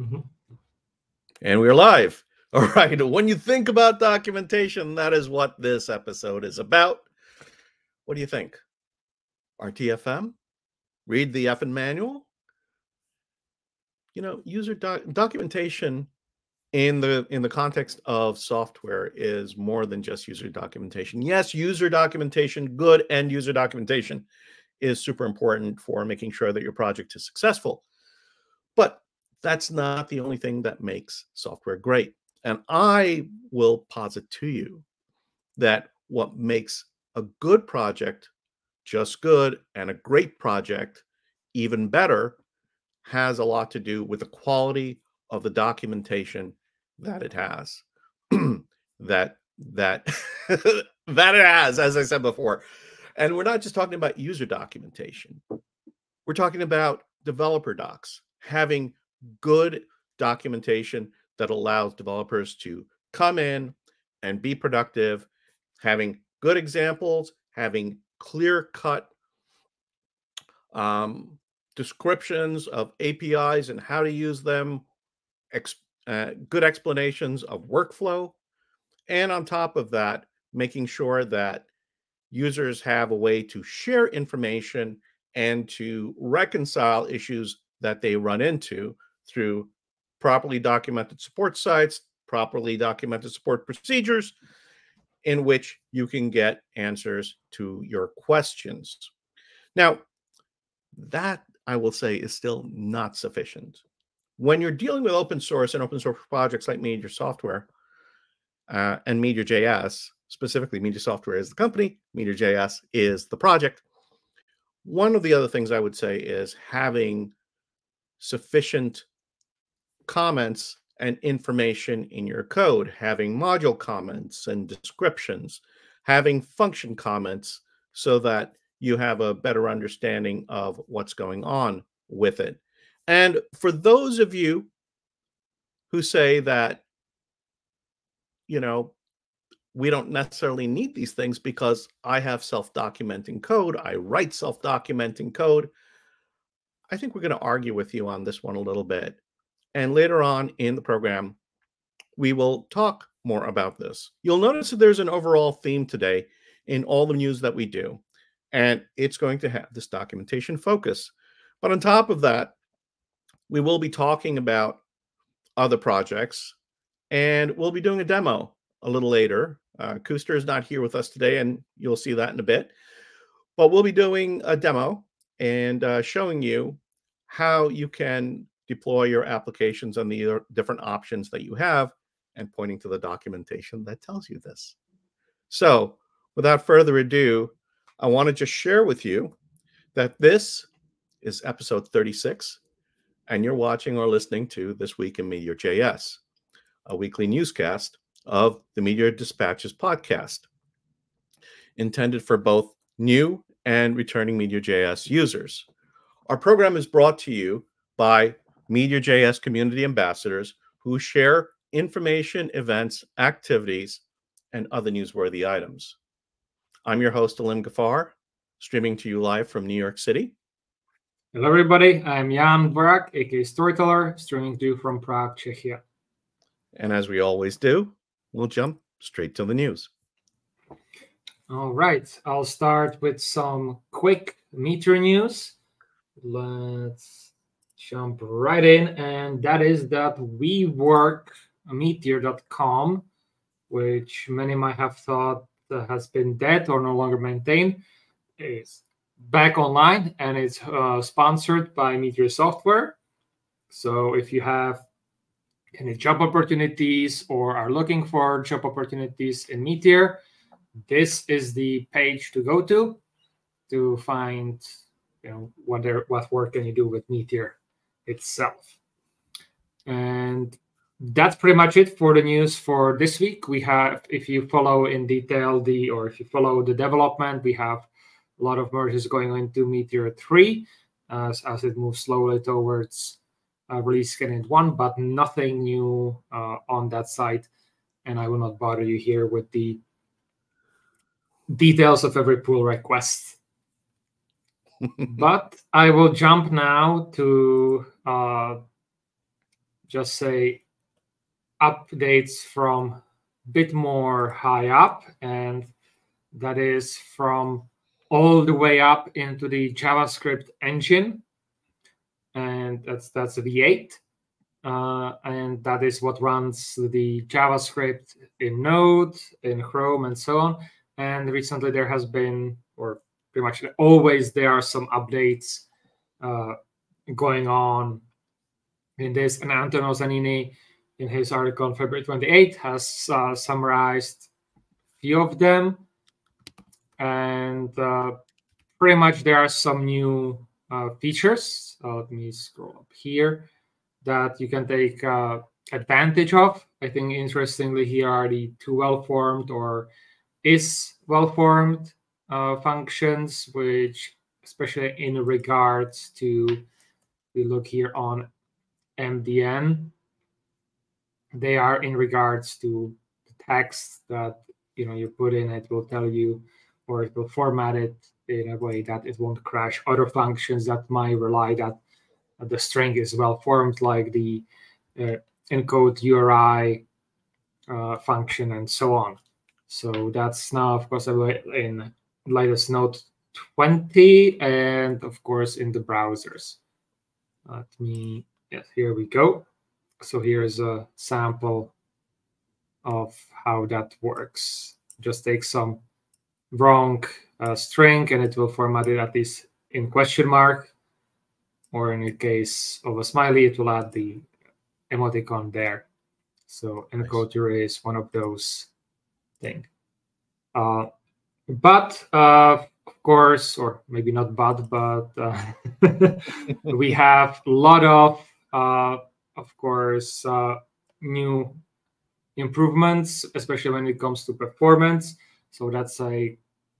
Mm-hmm. And we're live. All right. When you think about documentation, that is what this episode is about. What do you think? RTFM? Read the effing manual? You know, user doc- documentation in the in the context of software is more than just user documentation. Yes, user documentation, good end user documentation is super important for making sure that your project is successful. But that's not the only thing that makes software great. And I will posit to you that what makes a good project just good and a great project even better has a lot to do with the quality of the documentation that it has that that that it has as i said before and we're not just talking about user documentation we're talking about developer docs having good documentation that allows developers to come in and be productive, having good examples, having clear cut um, descriptions of APIs and how to use them, uh, good explanations of workflow. And on top of that, making sure that users have a way to share information and to reconcile issues that they run into through properly documented support sites, properly documented support procedures, in which you can get answers to your questions. Now, that I will say is still not sufficient. When you're dealing with open source and open source projects like Meteor Software uh, and Meteor.js, specifically Meteor Software is the company, Meteor.js is the project. One of the other things I would say is having sufficient comments and information in your code, having module comments and descriptions, having function comments so that you have a better understanding of what's going on with it. And for those of you who say that, you know, we don't necessarily need these things because I have self documenting code, I write self documenting code. I think we're going to argue with you on this one a little bit. And later on in the program, we will talk more about this. You'll notice that there's an overall theme today in all the news that we do, and it's going to have this documentation focus. But on top of that, we will be talking about other projects, and we'll be doing a demo a little later. Uh, is not here with us today, and you'll see that in a bit. But we'll be doing a demo and uh, showing you how you can deploy your applications on the different options that you have and pointing to the documentation that tells you this. So without further ado, I want to just share with you that this is episode 36, and you're watching or listening to This Week in Meteor.js, a weekly newscast of the Meteor Dispatches podcast, intended for both new and returning Meteor.js users. Our program is brought to you by Meteor.js community ambassadors who share information, events, activities, and other newsworthy items. I'm your host, Alim Gafar, streaming to you live from New York City. Hello, everybody. I'm Jan Dvorak, aka Storyteller, streaming to you from Prague, Czechia. And as we always do, we'll jump straight to the news. All right. I'll start with some quick Meteor news. Let's jump right in, and that is that we work meteor.com, which many might have thought has been dead or no longer maintained, is back online and it's uh, sponsored by Meteor Software. So if you have any job opportunities or are looking for job opportunities in Meteor, this is the page to go to to find you know what what work can you do with Meteor itself. And that's pretty much it for the news for this week. We have, if you follow in detail the, or if you follow the development, we have a lot of merges going into Meteor 3 as, as it moves slowly towards uh, release candidate 1, but nothing new uh, on that side. And I will not bother you here with the details of every pull request but I will jump now to uh, just say updates from bit more high up, and that is from all the way up into the JavaScript engine, and that's that's a V8, uh, and that is what runs the JavaScript in Node, in Chrome, and so on. And recently there has been, or pretty much always, there are some updates uh, going on in this. And Antonio Zanini in his article on February 28 has uh, summarized a few of them. And uh, pretty much there are some new uh, features. Let me scroll up here that you can take uh, advantage of. I think interestingly here are the two well-formed or is well-formed uh, functions, which especially in regards to, we look here on MDN, they are in regards to the text that you know you put in it will tell you or it will format it in a way that it won't crash other functions that might rely that the string is well formed like the uh, encode URI uh, function and so on. So that's now of course in latest Node 20 and of course in the browsers. Let me, yes, here we go so here's a sample of how that works. Just take some wrong uh, string and it will format it at least in question mark. Or in the case of a smiley, it will add the emoticon there. So encoder nice. is one of those things. Uh, but uh, of course, or maybe not but, but uh, we have a lot of uh, of course, uh, new improvements, especially when it comes to performance. So that's a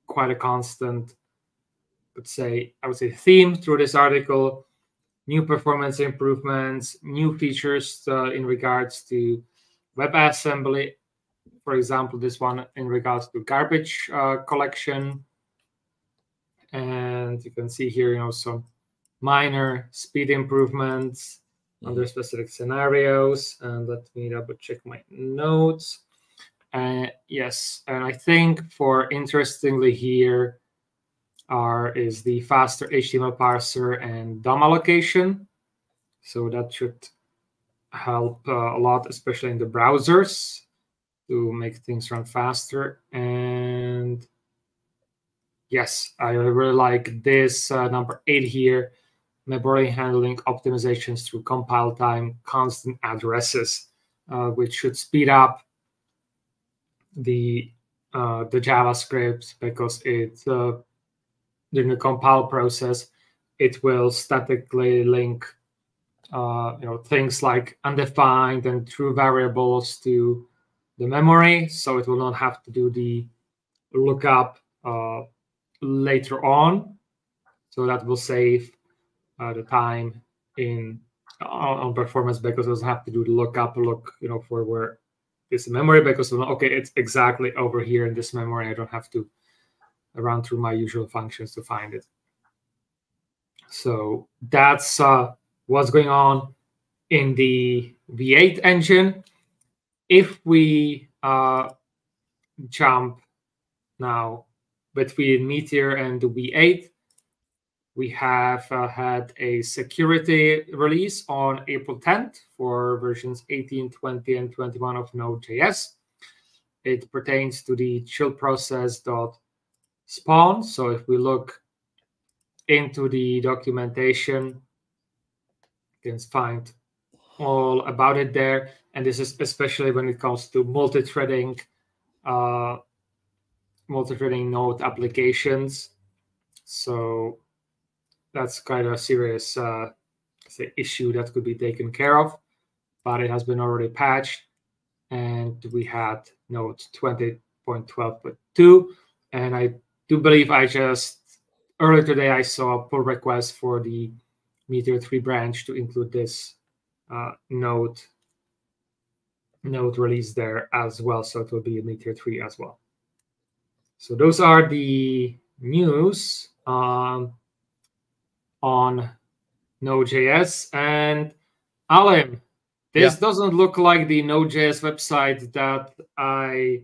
quite a constant, let's say, I would say theme through this article. New performance improvements, new features uh, in regards to WebAssembly. For example, this one in regards to garbage uh, collection. And you can see here, you know, some minor speed improvements, under specific scenarios. And let me double check my notes. Uh, yes, and I think for interestingly here are is the faster HTML parser and DOM allocation. So that should help uh, a lot, especially in the browsers to make things run faster. And yes, I really like this uh, number eight here memory handling optimizations through compile time constant addresses, uh, which should speed up the uh, the JavaScript because it uh, during the compile process it will statically link uh, you know things like undefined and true variables to the memory, so it will not have to do the lookup uh, later on. So that will save uh, the time in on, on, performance because it doesn't have to do the lookup look you know for where is the memory because okay it's exactly over here in this memory. I don't have to run through my usual functions to find it. So that's uh, what's going on in the v8 engine if we uh, jump now between meteor and the v8 we have uh, had a security release on April 10th for versions 18, 20, and 21 of Node.js. It pertains to the child process.spawn. So if we look into the documentation, you can find all about it there. And this is especially when it comes to multi-threading, uh, multi-threading node applications. So that's kind of a serious uh, issue that could be taken care of, but it has been already patched, and we had Node 20.12.2, and I do believe I just earlier today I saw a pull request for the Meteor 3 branch to include this uh, node node release there as well, so it will be a Meteor 3 as well. So those are the news. Um, on Node.js. And Alim, This Yeah. doesn't look like the Node.js website that I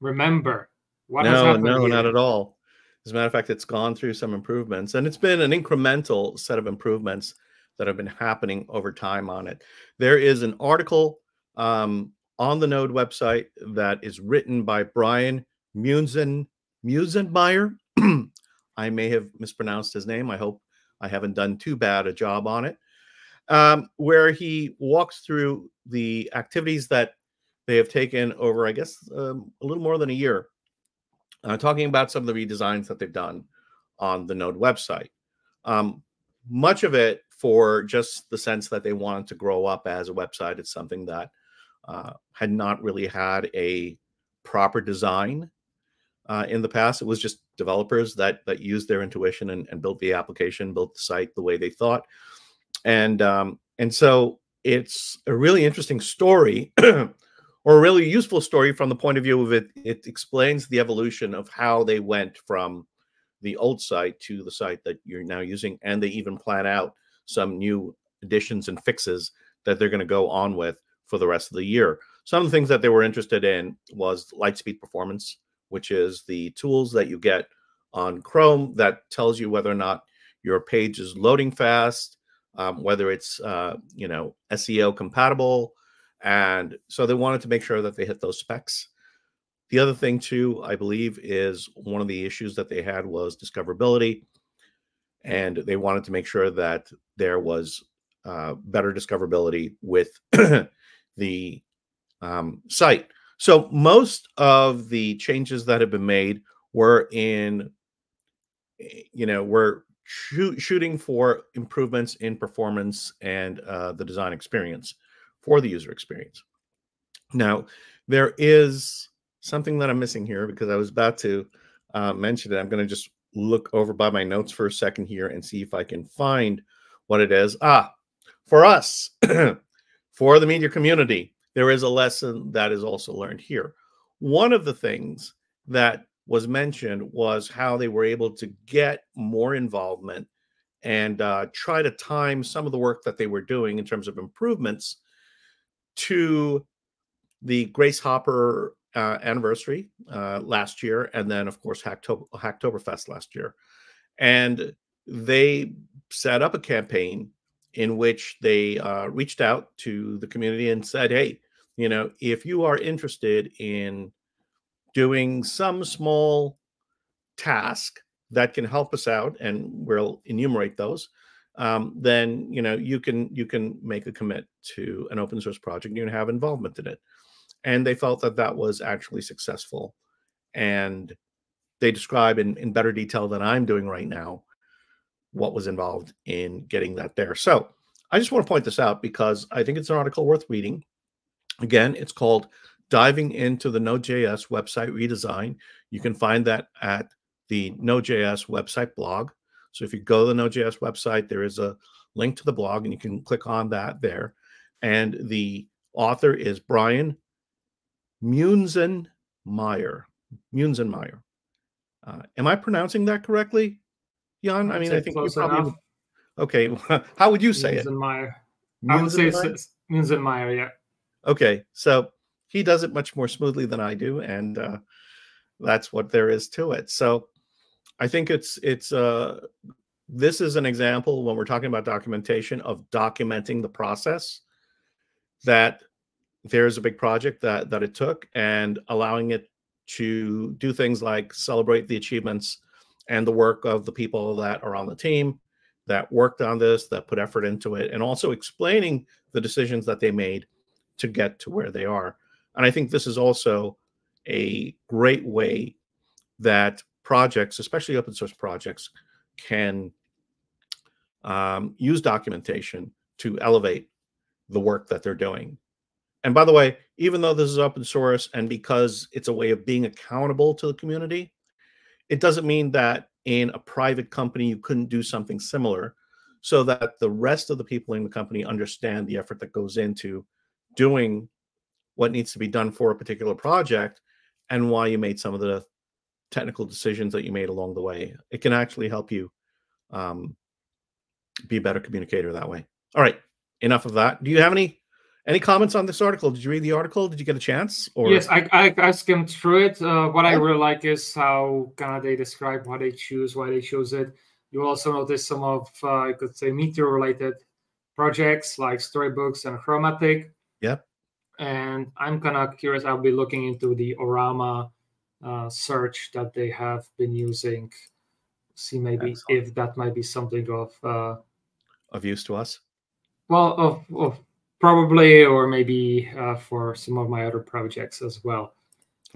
remember. What has no, happened no, here? not at all. As a matter of fact, it's gone through some improvements, and it's been an incremental set of improvements that have been happening over time on it. There is an article um, on the Node website that is written by Brian Munzen Musenmeyer. I may have mispronounced his name. I hope I haven't done too bad a job on it. Um, where he walks through the activities that they have taken over, I guess, um, a little more than a year uh, talking about some of the redesigns that they've done on the Node website. Um, much of it for just the sense that they wanted to grow up as a website. It's something that uh, had not really had a proper design uh, in the past. It was just developers that that used their intuition and, and built the application, built the site the way they thought, and um, and so it's a really interesting story or a really useful story from the point of view of it. It explains the evolution of how they went from the old site to the site that you're now using, and they even plan out some new additions and fixes that they're going to go on with for the rest of the year. Some of the things that they were interested in was Lightspeed Performance, which is the tools that you get on Chrome that tells you whether or not your page is loading fast, um, whether it's uh, you know SEO compatible, and so they wanted to make sure that they hit those specs. The other thing, too, I believe, is one of the issues that they had was discoverability. And they wanted to make sure that there was uh, better discoverability with the um, site. So most of the changes that have been made were in, eh, you know, were shoot, shooting for improvements in performance and uh, the design experience for the user experience. Now, there is something that I'm missing here because I was about to uh, mention it. I'm going to just look over by my notes for a second here and see if I can find what it is. Ah, for us, for the Meteor community, there is a lesson that is also learned here. One of the things that was mentioned was how they were able to get more involvement and uh, try to time some of the work that they were doing in terms of improvements to the Grace Hopper uh, anniversary uh, last year, and then of course Hacktober, Hacktoberfest last year, and they set up a campaign in which they uh, reached out to the community and said, "Hey, you know, if you are interested in doing some small task that can help us out, and we'll enumerate those." Um, then you know you can you can make a commit to an open source project. You can have involvement in it and they felt that that was actually successful. And they describe in, in better detail than i'm doing right now what was involved in getting that there. So i just want to point this out because i think it's an article worth reading. Again it's called diving into the node.js website redesign. You can find that at the node.js website blog. So if you go to the node.js website there is a link to the blog and you can click on that there. And the author is brian Muenzenmeyer. Muenzenmeyer. Uh, am I pronouncing that correctly, Jan? I mean, I think you probably. Okay, how would you say it? Muenzenmeyer. I would say Muenzenmeyer? it's Muenzenmeyer, yeah. Okay, so he does it much more smoothly than I do, and uh, that's what there is to it. So I think it's it's uh, this is an example when we're talking about documentation of documenting the process that there's a big project that that it took and allowing it to do things like celebrate the achievements and the work of the people that are on the team that worked on this that put effort into it and also explaining the decisions that they made to get to where they are. And i think this is also a great way that projects especially open source projects can um, use documentation to elevate the work that they're doing and by the way, even though this is open source and because it's a way of being accountable to the community, it doesn't mean that in a private company you couldn't do something similar so that the rest of the people in the company understand the effort that goes into doing what needs to be done for a particular project and why you made some of the technical decisions that you made along the way. It can actually help you um, be a better communicator that way. All right. enough of that. Do you have any any comments on this article? Did you read the article? Did you get a chance? Or yes, I I, I skimmed through it. Uh, what I really like is how kind of they describe why they choose, why they chose it. You also notice some of uh, you could say meteor related projects like storybooks and chromatic. Yep. And I'm kind of curious. I'll be looking into the Orama uh, search that they have been using. See maybe Excellent. if that might be something of uh, of use to us. Well, of, of probably, or maybe uh, for some of my other projects as well.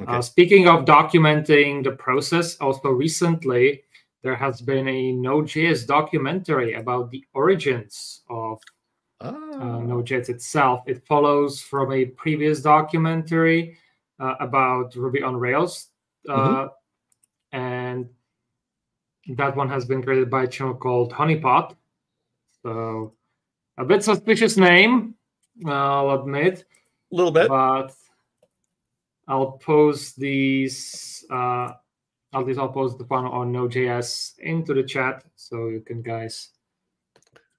Okay. Uh, speaking of documenting the process, also recently there has been a Node.js documentary about the origins of uh, oh. uh, Node.js itself. It follows from a previous documentary uh, about Ruby on Rails, uh, mm-hmm. and that one has been created by a channel called Honeypot. So a bit suspicious name, I'll admit. A little bit, but I'll post these. Uh, I'll just I'll post the one on Node.js into the chat so you can guys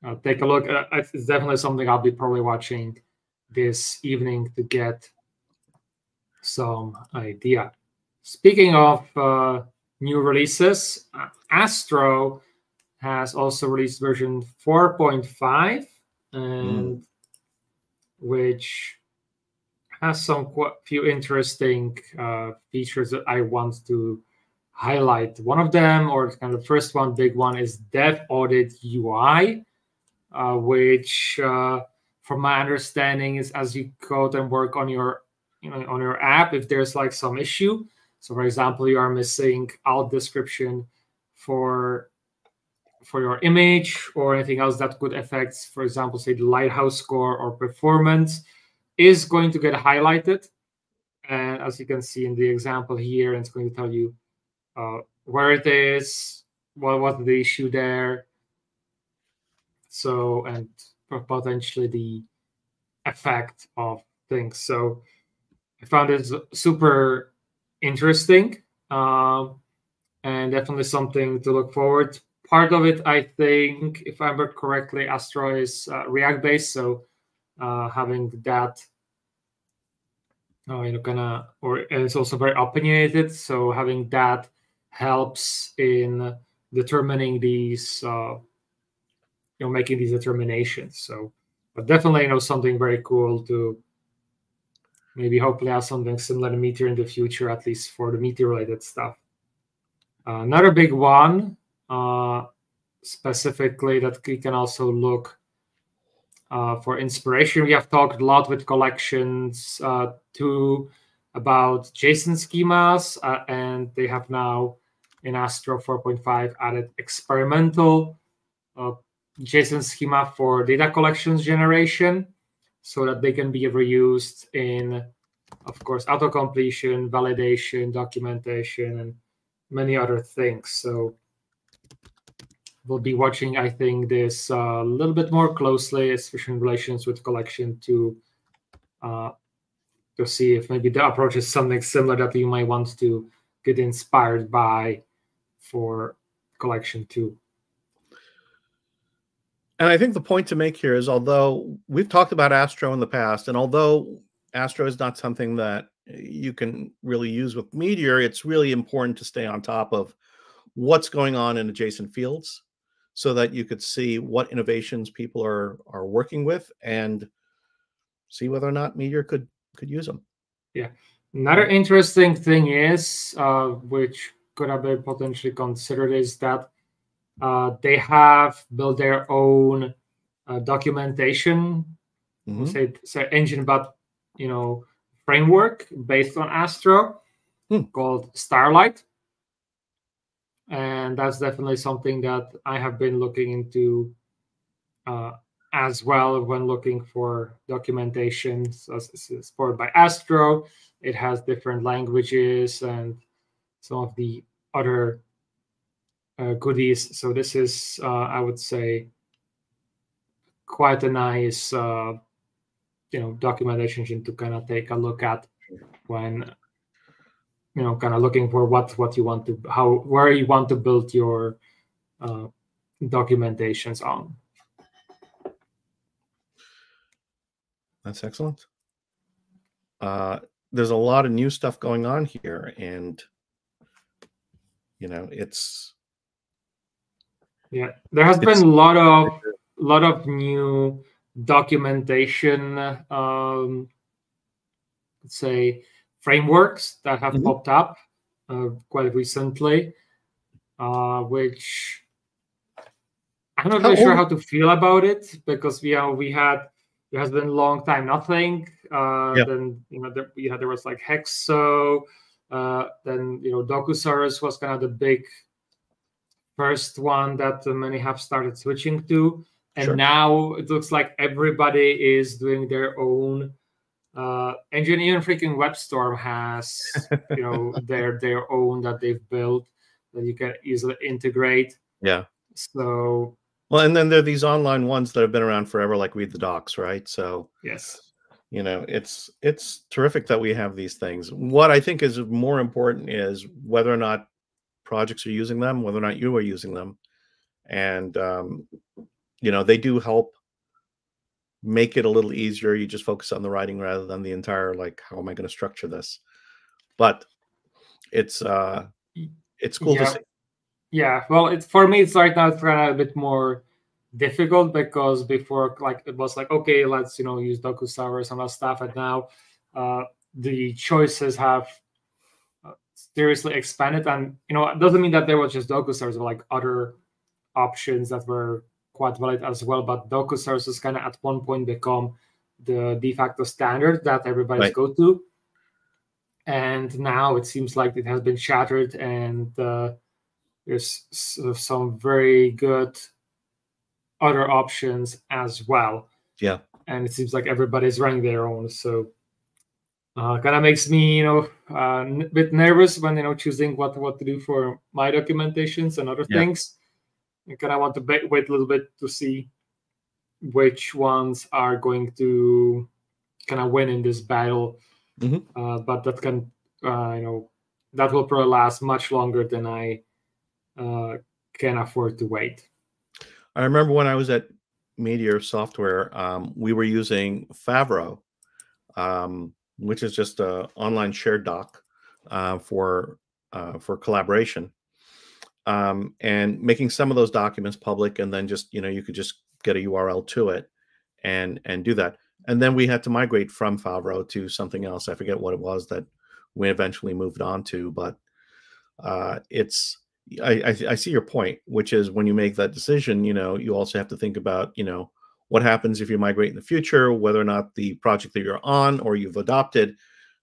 uh, take a look. Uh, it's definitely something I'll be probably watching this evening to get some idea. Speaking of uh, new releases, Astro has also released version 4.5 and mm. Which has some quite few interesting uh, features that I want to highlight. One of them, or kind of the first one, big one, is Dev Audit UI, uh, which, uh, from my understanding, is as you code and work on your, you know, on your app, if there's like some issue. So, for example, you are missing alt description for for your image or anything else that could affect, for example, say the lighthouse score or performance, is going to get highlighted. And as you can see in the example here, it's going to tell you uh, where it is, what was the issue there. So, and potentially the effect of things. So, I found it super interesting um, and definitely something to look forward. Part of it, I think, if I remember correctly, Astro is uh, React based, so uh, having that uh, you know kind of or it's also very opinionated so having that helps in determining these uh, you know making these determinations so. But definitely you know something very cool to maybe hopefully have something similar to meteor in the future at least for the meteor related stuff. Uh, another big one uh, specifically that we can also look uh, for inspiration we have talked a lot with collections uh, too about JSON schemas, uh, and they have now in Astro 4.5 added experimental uh, JSON schema for data collections generation so that they can be reused in, of course, auto completion, validation, documentation, and many other things. So we'll be watching, I think, this a uh, little bit more closely, especially in relations with collection to uh, to see if maybe the approach is something similar that you might want to get inspired by for collection two. And I think the point to make here is although we've talked about Astro in the past, and although Astro is not something that you can really use with Meteor, it's really important to stay on top of what's going on in adjacent fields so that you could see what innovations people are are working with and see whether or not Meteor could could use them. Yeah. Another interesting thing is, uh, which could have been potentially considered, is that uh, they have built their own uh, documentation, mm-hmm. say, say engine, but you know, framework based on Astro hmm. called Starlight, and that's definitely something that I have been looking into uh, as well when looking for documentation. So it's supported by Astro. It has different languages and some of the other uh, goodies. So this is, uh, I would say, quite a nice, uh, you know, documentation to kind of take a look at when, you know, kind of looking for what what you want to, how where you want to build your uh, documentations on. That's excellent. Uh, there's a lot of new stuff going on here, and you know, it's yeah. There has been a lot of a lot of new documentation. Um, let's say frameworks that have mm-hmm. popped up uh, quite recently, uh, which I'm not really sure how to feel about it because we are we had there has been a long time nothing. Uh. Then you know there, there was like Hexo. Uh, then you know Docusaurus was kind of the big first one that many have started switching to, and sure. now it looks like everybody is doing their own. Uh, engine even freaking WebStorm has you know their their own that they've built that you can easily integrate. Yeah. So well, and then there are these online ones that have been around forever, like Read the Docs, right? So yes, you know, it's it's terrific that we have these things. What I think is more important is whether or not projects are using them, whether or not you are using them, and um, you know, they do help make it a little easier. You just focus on the writing rather than the entire like, how am I going to structure this? But it's uh, it's cool yeah. to see yeah, well, it's for me. It's right now it's kind of a bit more difficult because before, like, it was like, okay, let's you know use Docusaurus and that stuff, and now uh, the choices have uh, seriously expanded. And you know, it doesn't mean that there was just Docusaurus, but like other options that were quite valid as well. But Docusaurus has kind of at one point become the de facto standard that everybody's right. go to, and now it seems like it has been shattered and. Uh, there's some very good other options as well. Yeah. And it seems like everybody's running their own. So uh, kind of makes me, you know, uh, a bit nervous when, you know, choosing what, what to do for my documentations and other yeah. things. I kind of want to wait a little bit to see which ones are going to kind of win in this battle. Mm-hmm. Uh, but that can, uh, you know, that will probably last much longer than I uh, can afford to wait. I remember when I was at Meteor Software, um, we were using Favro, um, which is just an online shared doc uh, for uh, for collaboration, um, and making some of those documents public, and then just you know you could just get a URL to it and and do that. And then we had to migrate from Favro to something else. I forget what it was that we eventually moved on to, but uh, it's I, I, I see your point, which is when you make that decision, you know, you also have to think about, you know, what happens if you migrate in the future, whether or not the project that you're on or you've adopted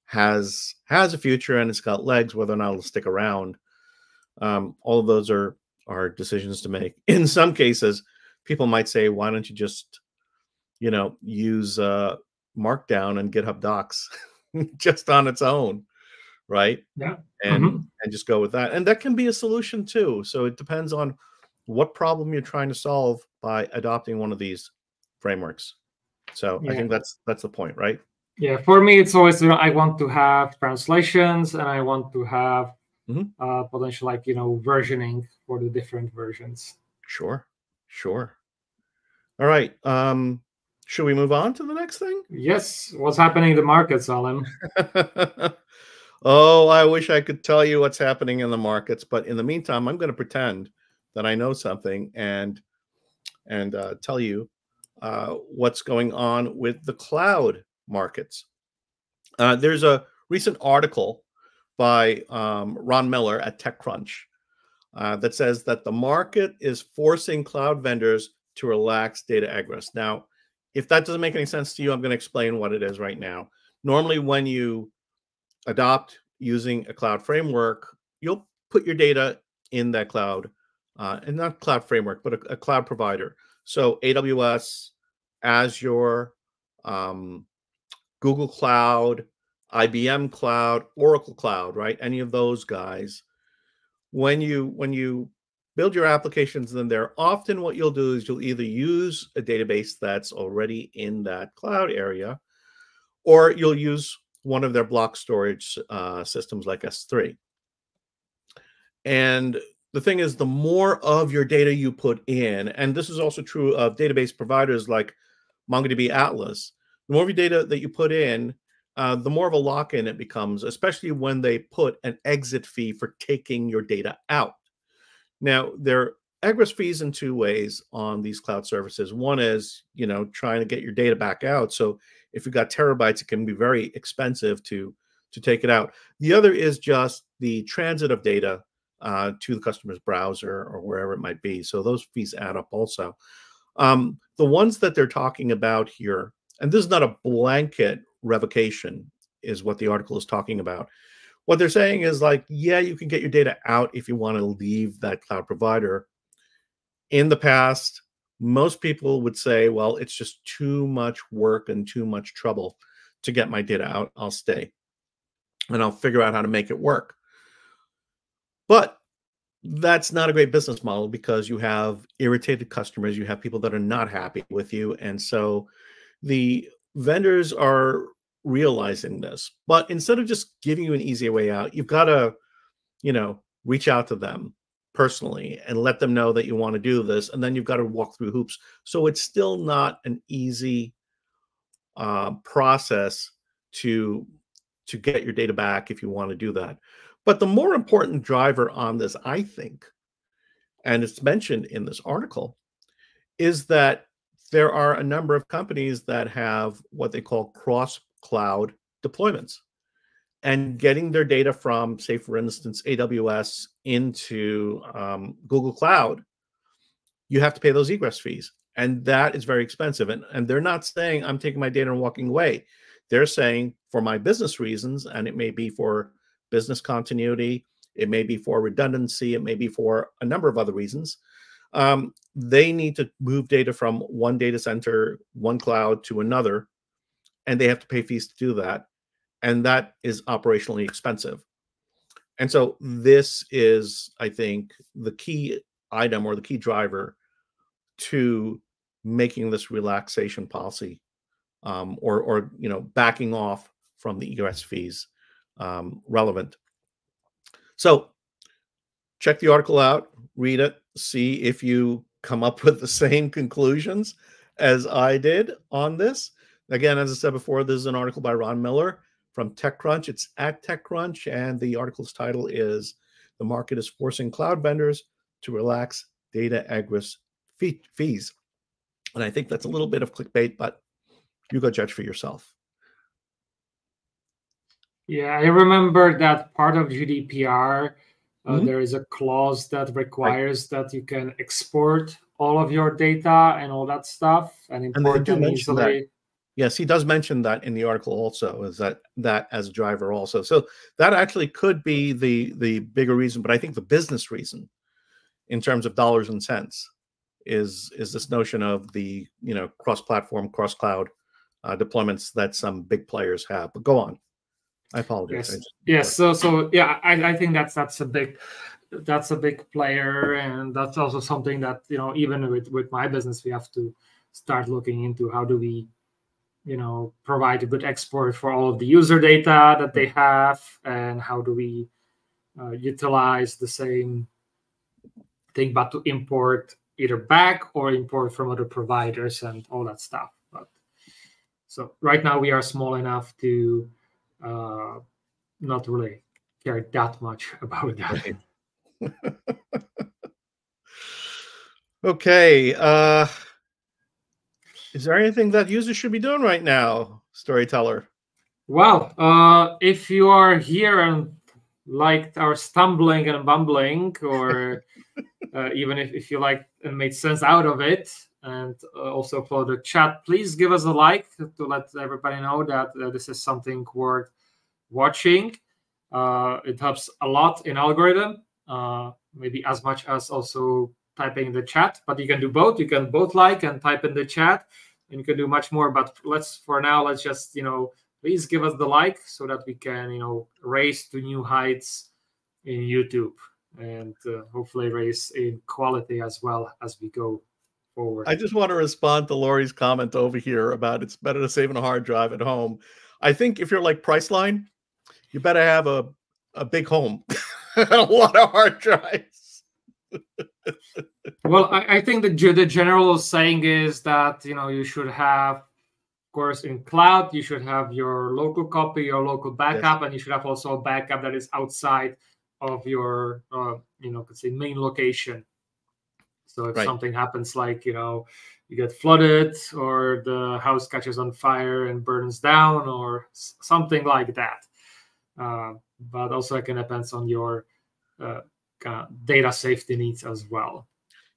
has has a future and it's got legs, whether or not it'll stick around. Um, all of those are are decisions to make. In some cases, people might say, "Why don't you just, you know, use uh, Markdown and GitHub Docs just on its own?" right? Yeah. And mm-hmm. and just go with that. And that can be a solution too. So it depends on what problem you're trying to solve by adopting one of these frameworks. So yeah. I think that's that's the point, right? Yeah, for me it's always you know, I want to have translations and I want to have mm-hmm. uh potential like you know versioning for the different versions. Sure. Sure. All right. Um should we move on to the next thing? Yes. What's happening in the market, Salim? Oh, I wish I could tell you what's happening in the markets, but in the meantime, I'm going to pretend that I know something and and uh, tell you uh, what's going on with the cloud markets. Uh, there's a recent article by um, Ron Miller at TechCrunch uh, that says that the market is forcing cloud vendors to relax data egress. Now, if that doesn't make any sense to you, I'm going to explain what it is right now. Normally, when you adopt using a cloud framework, you'll put your data in that cloud, uh, and not cloud framework, but a, a, cloud provider. So AWS, Azure, um, Google Cloud, IBM Cloud, Oracle Cloud, right? Any of those guys. When you when you build your applications in there, often what you'll do is you'll either use a database that's already in that cloud area, or you'll use one of their block storage uh, systems like S3. And the thing is, the more of your data you put in, and this is also true of database providers like MongoDB Atlas, the more of your data that you put in, uh, the more of a lock-in it becomes, especially when they put an exit fee for taking your data out. Now, there are egress fees in two ways on these cloud services. One is, you know, trying to get your data back out. So if you've got terabytes, it can be very expensive to to take it out. The other is just the transit of data uh, to the customer's browser or wherever it might be. So those fees add up also. Um, the ones that they're talking about here, and this is not a blanket revocation, is what the article is talking about. What they're saying is like, yeah, you can get your data out if you want to leave that cloud provider. In the past, most people would say, well, it's just too much work and too much trouble to get my data out. I'll stay and I'll figure out how to make it work. But that's not a great business model because you have irritated customers, you have people that are not happy with you. And so the vendors are realizing this. But instead of just giving you an easier way out, you've got to, you know, reach out to them personally and let them know that you want to do this. And then you've got to walk through hoops. So it's still not an easy uh, process to to get your data back if you want to do that. But the more important driver on this, I think, and it's mentioned in this article, is that there are a number of companies that have what they call cross cloud deployments and getting their data from, say, for instance, AWS into um, Google Cloud, you have to pay those egress fees. And that is very expensive. And, and they're not saying, I'm taking my data and walking away. They're saying, for my business reasons, and it may be for business continuity, it may be for redundancy, it may be for a number of other reasons. Um, they need to move data from one data center, one cloud to another, and they have to pay fees to do that. And that is operationally expensive. And so this is, I think, the key item or the key driver to making this relaxation policy um, or, or, you know, backing off from the egress fees um, relevant. So check the article out, read it, see if you come up with the same conclusions as I did on this. Again, as I said before, this is an article by Ron Miller from TechCrunch. It's at TechCrunch, and the article's title is The Market is Forcing Cloud Vendors to Relax Data Egress Fees. And I think that's a little bit of clickbait, but you go judge for yourself. Yeah, I remember that part of GDPR. Uh, mm-hmm. there is a clause that requires right. that you can export all of your data and all that stuff and import and them easily. That. Yes, he does mention that in the article also, is that that as a driver also. So that actually could be the the bigger reason, but I think the business reason in terms of dollars and cents is is this notion of the you know cross-platform, cross-cloud uh, deployments that some big players have. But go on. I apologize. Yes. yes. So so yeah, I, I think that's that's a big that's a big player, and that's also something that you know even with with my business we have to start looking into how do we you know provide a good export for all of the user data that they have and how do we uh, utilize the same thing but to import either back or import from other providers and all that stuff but so right now we are small enough to uh, not really care that much about that. okay. Uh, is there anything that users should be doing right now, storyteller? Well, uh, if you are here and liked our stumbling and bumbling, or uh, even if, if you like and made sense out of it, and uh, also for the chat, please give us a like to let everybody know that uh, this is something worth watching. Uh, it helps a lot in algorithm, uh, maybe as much as also typing in the chat. But you can do both. You can both like and type in the chat, and you can do much more. But let's for now, let's just you know, please give us the like so that we can you know raise to new heights in YouTube and uh, hopefully raise in quality as well as we go forward. I just want to respond to Lori's comment over here about it's better to save on a hard drive at home. I think if you're like Priceline, you better have a, a big home, and a lot of hard drives. well, I, I, think the the general saying is that you know you should have of course, in cloud, you should have your local copy, your local backup, yes. and you should have also a backup that is outside of your, uh, you know, say main location. So if right. something happens, like you know, you get flooded, or the house catches on fire and burns down, or something like that. Uh, but also, it can depends on your uh, kind of data safety needs as well.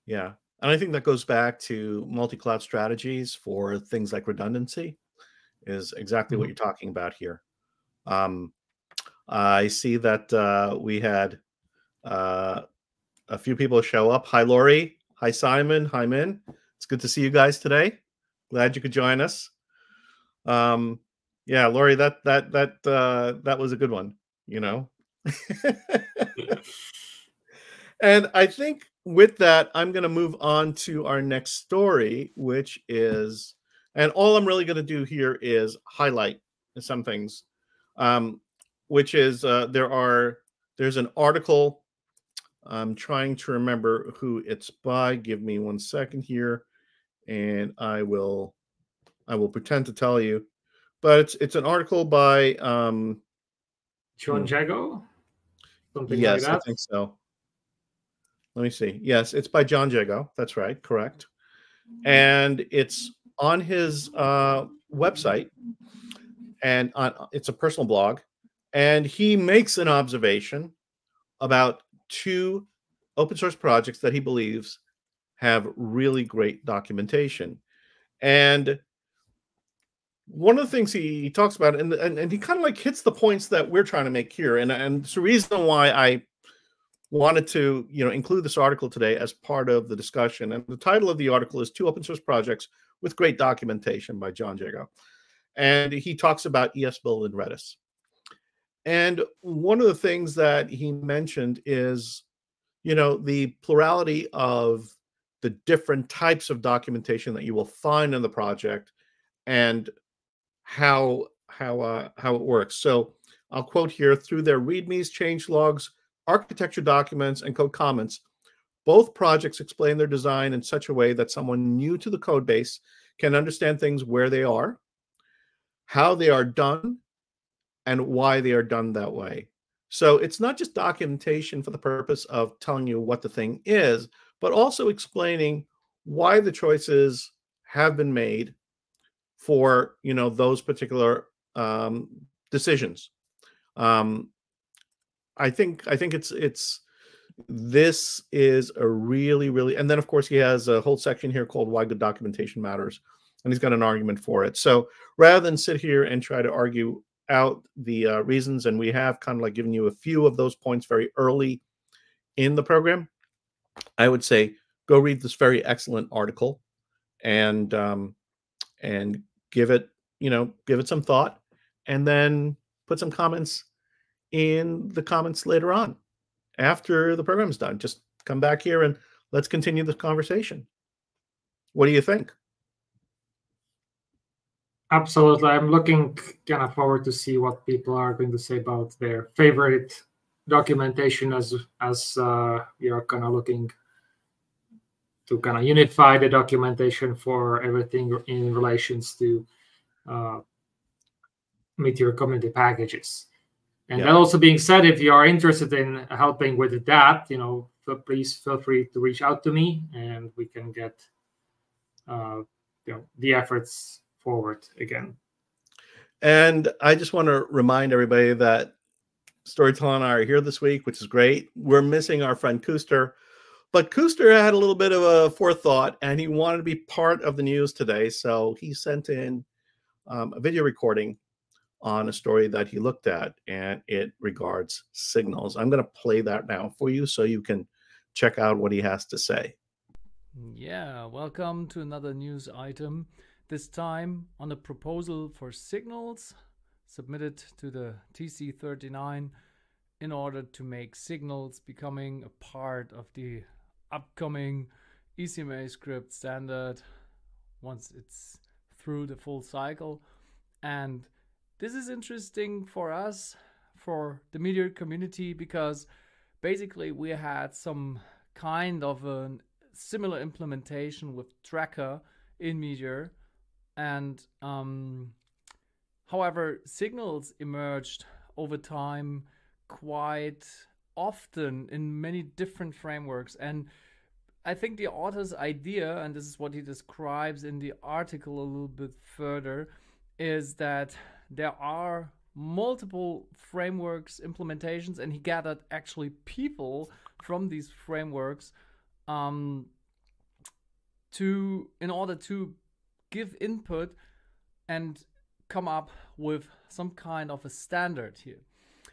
Yeah, and I think that goes back to multi-cloud strategies for things like redundancy, is exactly mm-hmm. what you're talking about here. Um, I see that uh, we had uh, a few people show up. Hi, Lori. Hi, Simon. Hi, Min. It's good to see you guys today. Glad you could join us. Um, yeah, Lori, that that that uh, that was a good one. You know. and I think with that, I'm going to move on to our next story, which is, and all I'm really going to do here is highlight some things, um, which is uh, there are there's an article. I'm trying to remember who it's by. Give me one second here, and I will I will pretend to tell you. But it's it's an article by um, John hmm. Jago. Something yes, like I think so. Let me see. Yes, it's by John Jago. That's right. Correct. And it's on his uh, website, and on, it's a personal blog. And he makes an observation about two open source projects that he believes have really great documentation. And one of the things he talks about, and, and, and he kind of like hits the points that we're trying to make here. And, and it's the reason why I wanted to you know include this article today as part of the discussion and the title of the article is two open source projects with great documentation by john jago and he talks about esbuild and redis and one of the things that he mentioned is you know the plurality of the different types of documentation that you will find in the project and how how uh, how it works so i'll quote here through their readmes change logs architecture documents, and code comments. Both projects explain their design in such a way that someone new to the code base can understand things where they are, how they are done, and why they are done that way. So it's not just documentation for the purpose of telling you what the thing is, but also explaining why the choices have been made for you know those particular um, decisions. Um, I think I think it's it's this is a really really and then of course he has a whole section here called why good documentation matters and he's got an argument for it so rather than sit here and try to argue out the uh, reasons and we have kind of like given you a few of those points very early in the program i would say go read this very excellent article and um and give it you know give it some thought and then put some comments in the comments later on after the program's done. Just come back here and let's continue the conversation. What do you think? Absolutely. I'm looking kind of forward to see what people are going to say about their favorite documentation as as uh, we are kind of looking to kind of unify the documentation for everything in relations to uh, Meteor community packages. And yeah. that also being said, if you are interested in helping with that, you know, please feel free to reach out to me, and we can get uh, you know the efforts forward again. And I just want to remind everybody that Storyteller and I are here this week, which is great. We're missing our friend Küster, but Küster had a little bit of a forethought, and he wanted to be part of the news today, so he sent in um, a video recording on a story that he looked at, and it regards signals. I'm going to play that now for you so you can check out what he has to say. Yeah, welcome to another news item. This time on a proposal for signals submitted to the TC39 in order to make signals becoming a part of the upcoming ECMAScript standard once it's through the full cycle. And this is interesting for us, for the Meteor community, because basically we had some kind of a similar implementation with Tracker in Meteor. And um, however, signals emerged over time quite often in many different frameworks. And I think the author's idea, and this is what he describes in the article a little bit further, is that there are multiple frameworks implementations and he gathered actually people from these frameworks um, to in order to give input and come up with some kind of a standard here.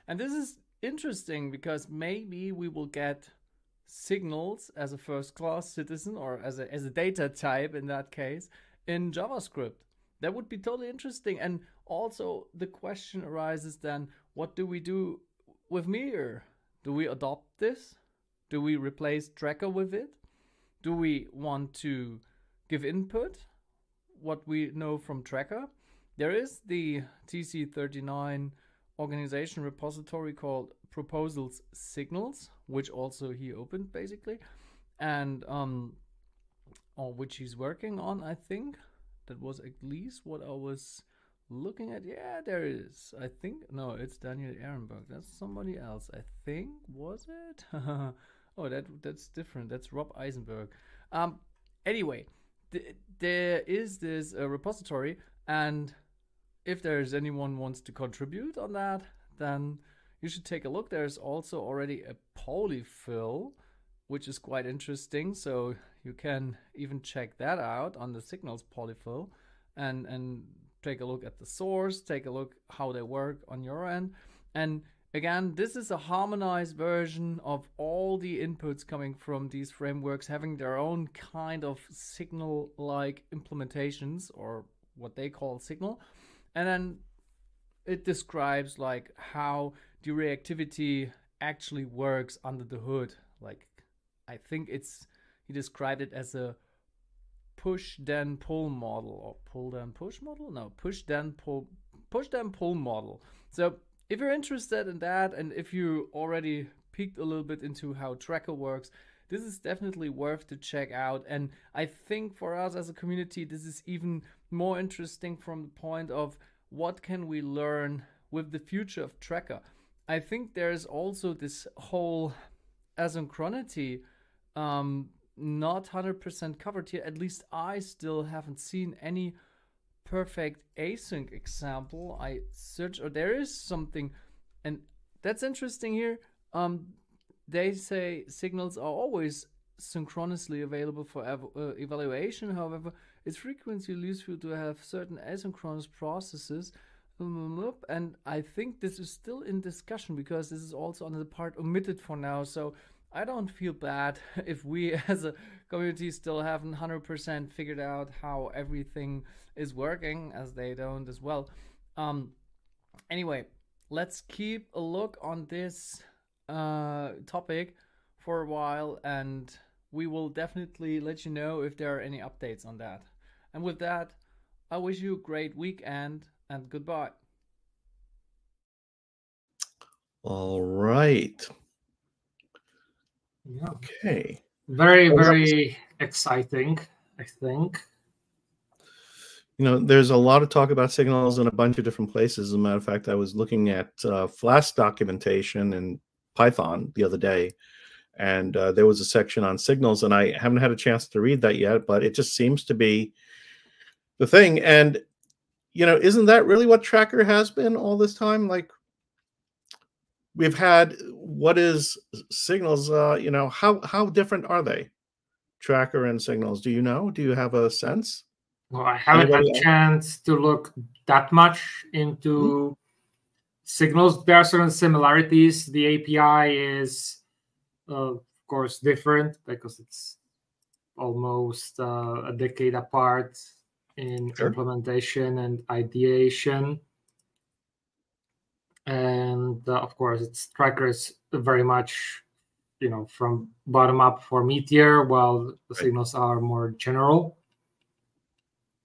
And this is interesting because maybe we will get signals as a first class citizen or as a, as a data type in that case in javascript. That would be totally interesting. And also the question arises then what do we do with meteor do we adopt this? Do we replace tracker with it? Do we want to give input what we know from tracker there is the tc39 organization repository called proposals signals which also he opened basically and um or which he's working on i think. That was at least what i was looking at. Yeah there is. I think no it's daniel ehrenberg. That's somebody else. I think was it? Oh that that's different. That's rob eisenberg. Um anyway th- there is this uh, repository and if there's anyone wants to contribute on that then you should take a look there's also already a polyfill which is quite interesting so you can even check that out on the signals polyfill and and take a look at the source, take a look how they work on your end. And again, this is a harmonized version of all the inputs coming from these frameworks having their own kind of signal like implementations or what they call signal. And then it describes like how the reactivity actually works under the hood. Like I think it's he described it as a push then pull model or pull then push model no push then pull push then pull model so if you're interested in that and if you already peeked a little bit into how tracker works this is definitely worth to check out and i think for us as a community this is even more interesting from the point of what can we learn with the future of tracker i think there's also this whole asynchronity um, not 100% covered here. At least I still haven't seen any perfect async example. I search, or there is something, and that's interesting here. Um, they say signals are always synchronously available for ev- uh, evaluation. However, it's frequently useful to have certain asynchronous processes. And I think this is still in discussion because this is also on the part omitted for now. So I don't feel bad if we as a community still haven't 100% figured out how everything is working, as they don't as well. Um, anyway, let's keep a look on this uh, topic for a while, and we will definitely let you know if there are any updates on that. And with that, I wish you a great weekend and goodbye. All right. Yeah. Okay. Very, very exciting, I think. You know, there's a lot of talk about signals in a bunch of different places. As a matter of fact, I was looking at uh, Flask documentation in Python the other day, and uh, there was a section on signals, and I haven't had a chance to read that yet, but it just seems to be the thing. And, you know, isn't that really what Tracker has been all this time? Like, we've had what is signals uh you know how how different are they? Tracker and signals do you know? Do you have a sense? Well i haven't Anybody had a chance to look that much into mm-hmm. signals. There are certain similarities. The api is uh, of course different because it's almost uh, a decade apart in sure. implementation and ideation and uh, of course its trackers very much you know from bottom up for meteor while the right. signals are more general.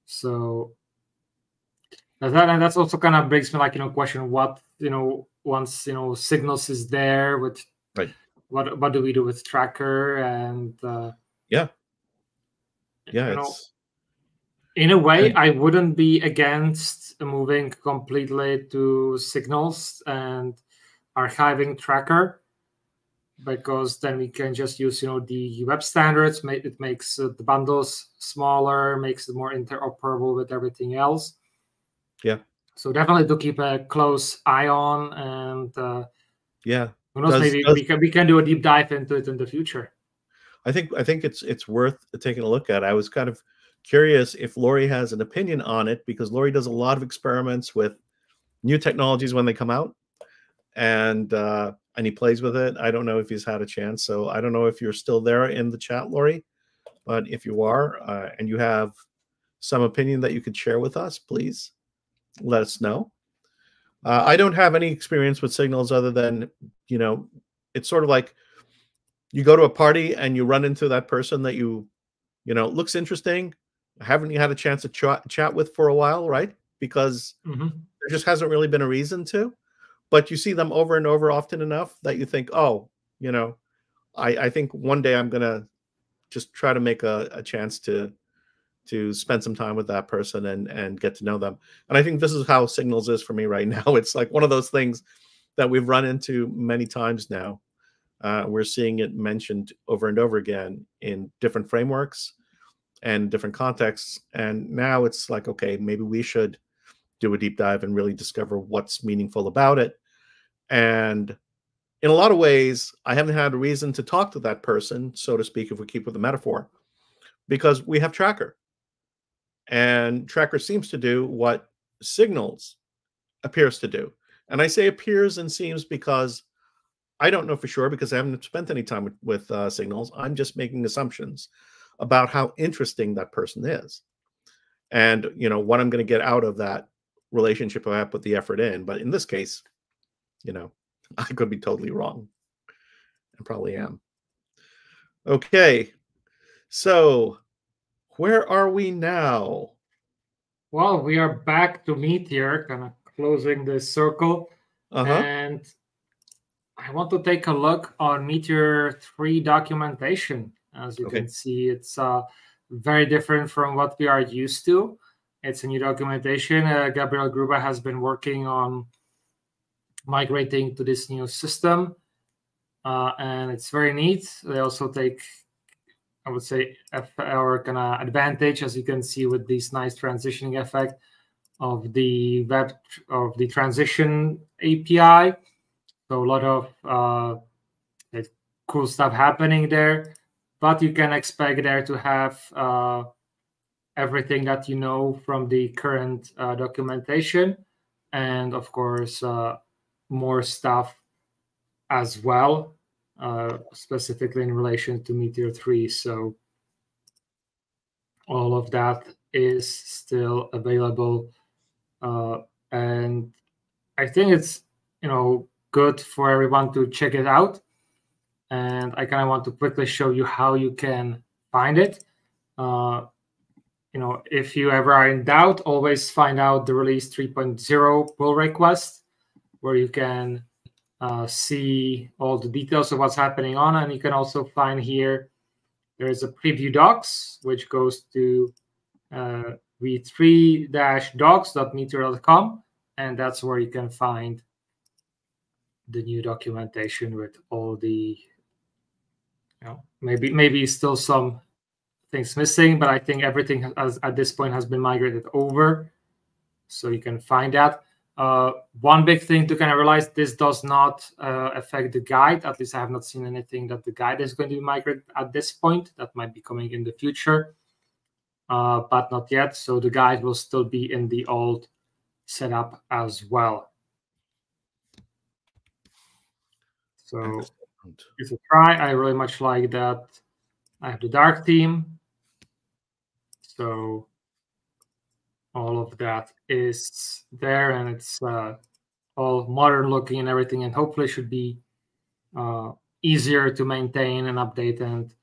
So that and that's also kind of brings me like you know question what you know once you know signals is there with right. what what do we do with tracker? And uh yeah. Yeah it's in a way, I wouldn't be against moving completely to signals and archiving tracker because then we can just use you know the web standards. It makes uh, the bundles smaller makes it more interoperable with everything else. Yeah. So definitely to keep a close eye on and uh, yeah. who knows does, maybe does, we can we can do a deep dive into it in the future. I think i think it's it's worth taking a look at. I was kind of curious if Laurie has an opinion on it because Laurie does a lot of experiments with new technologies when they come out and uh, and he plays with it. I don't know if he's had a chance, so I don't know if you're still there in the chat, Laurie. But if you are, uh, and you have some opinion that you could share with us, please let us know. Uh, I don't have any experience with signals other than you know, it's sort of like you go to a party and you run into that person that you, you know, looks interesting. Haven't you had a chance to ch- chat with for a while, right? Because mm-hmm. there just hasn't really been a reason to but you see them over and over often enough that you think, oh, you know, I, I think one day I'm gonna just try to make a, a chance to to spend some time with that person and and get to know them. And I think this is how Signals is for me right now. It's like one of those things that we've run into many times now. Uh, we're seeing it mentioned over and over again in different frameworks and different contexts. And now it's like, okay, maybe we should do a deep dive and really discover what's meaningful about it and in a lot of ways, I haven't had a reason to talk to that person, so to speak, if we keep with the metaphor, because we have Tracker. And Tracker seems to do what Signals appears to do. And I say appears and seems because I don't know for sure because I haven't spent any time with, with uh, Signals. I'm just making assumptions about how interesting that person is and you know what i'm going to get out of that relationship if i put the effort in but in this case you know, I could be totally wrong. I probably am. Okay. So, where are we now? Well, we are back to Meteor, kind of closing this circle. Uh-huh. And I want to take a look on Meteor 3 documentation. As you okay. can see, it's uh, very different from what we are used to. It's a new documentation. Uh, Gabriel Grubba has been working on migrating to this new system. Uh, and it's very neat. They also take, I would say, our kind of advantage, as you can see with this nice transitioning effect of the web of the transition API. So a lot of uh, cool stuff happening there, but you can expect there to have uh, everything that you know from the current uh, documentation, and of course uh, more stuff as well, uh, specifically in relation to Meteor 3. So all of that is still available. Uh, and I think it's, you know, good for everyone to check it out. And I kind of want to quickly show you how you can find it. Uh, you know, if you ever are in doubt, always find out the release 3.0 pull request where you can uh, see all the details of what's happening on. And you can also find here, there is a preview docs, which goes to uh, v3-docs.meteor.com. And that's where you can find the new documentation with all the, you know, maybe maybe still some things missing, but I think everything has, at this point has been migrated over. So you can find that. Uh, one big thing to kind of realize this does not uh, affect the guide. At least I have not seen anything that the guide is going to be migrated at this point. That might be coming in the future, uh, but not yet. So the guide will still be in the old setup as well. So it's a try. I really much like that. I have the dark theme. So all of that is there and it's uh, all modern looking and everything and hopefully should be uh, easier to maintain and update and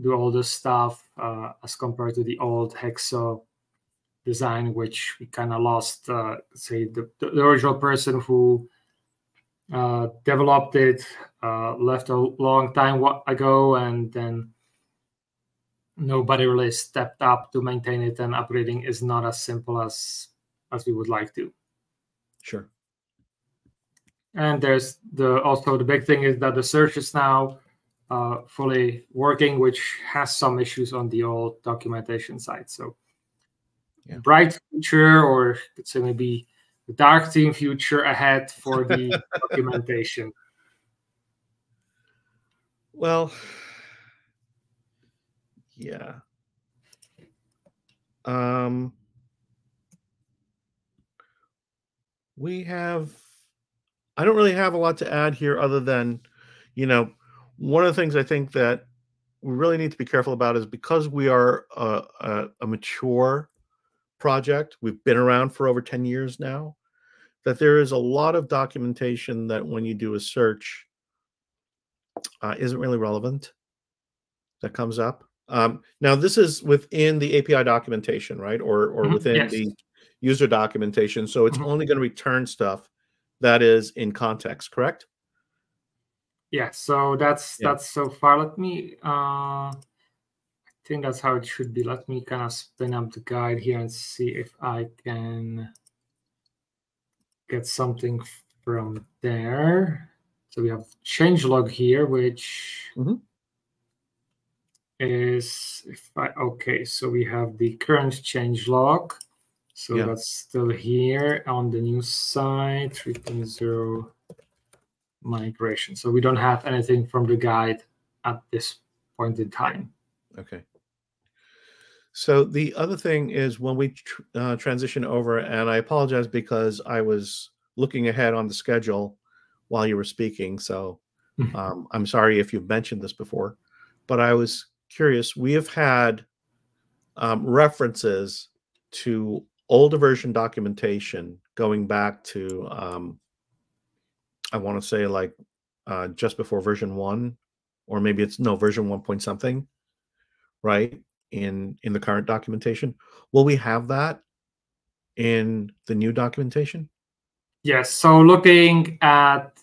do all this stuff uh, as compared to the old hexo design which we kind of lost uh, say the, the, original person who uh, developed it uh, left a long time ago and then nobody really stepped up to maintain it, and upgrading is not as simple as as we would like to. Sure. And there's the also the big thing is that the search is now uh, fully working, which has some issues on the old documentation side. So yeah. bright future, or let's say maybe dark team future ahead for the documentation. Well, yeah. Um, we have, I don't really have a lot to add here other than, you know, one of the things I think that we really need to be careful about is because we are a, a, a mature project, we've been around for over 10 years now, that there is a lot of documentation that when you do a search uh, isn't really relevant that comes up. Um, now, this is within the API documentation, right? Or, or mm-hmm. within yes. the user documentation. So it's mm-hmm. only going to return stuff that is in context, correct? Yeah. So that's yeah. that's so far. Let me. Uh, I think that's how it should be. Let me kind of spin up the guide here and see if I can get something from there. So we have change log here, which mm-hmm is if I okay, so we have the current change log. So yeah. that's still here on the new side, 3.0 migration. So we don't have anything from the guide at this point in time. Okay. So the other thing is when we tr- uh, transition over, and I apologize because I was looking ahead on the schedule while you were speaking. So mm-hmm. um, I'm sorry if you've mentioned this before, but I was curious. We have had um, references to older version documentation going back to, um, I want to say like uh, just before version one, or maybe it's no version one point something, right? In in the current documentation, will we have that in the new documentation? Yes. So looking at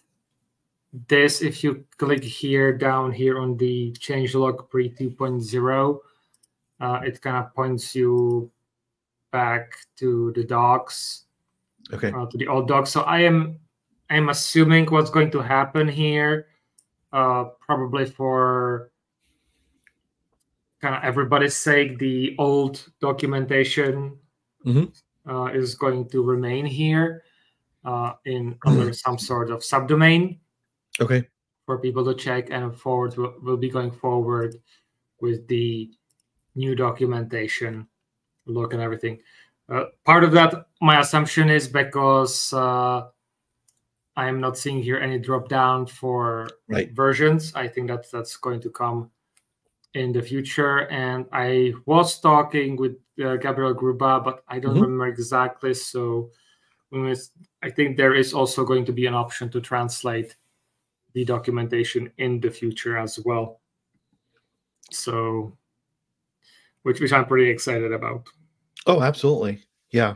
this, if you click here down here on the changelog pre 2.0, uh, it kind of points you back to the docs, okay, uh, to the old docs. So I am I'm assuming what's going to happen here, uh, probably for kind of everybody's sake, the old documentation mm-hmm. uh, is going to remain here uh, in under some sort of subdomain. Okay. For people to check and forward, we'll, we'll be going forward with the new documentation look and everything. Uh, part of that, my assumption is because uh, I am not seeing here any drop down for right. versions. I think that that's going to come in the future. And I was talking with uh, Gabriel Grubba, but I don't mm-hmm. remember exactly. So I think there is also going to be an option to translate the documentation in the future as well. So, which which I'm pretty excited about. Oh, absolutely. Yeah.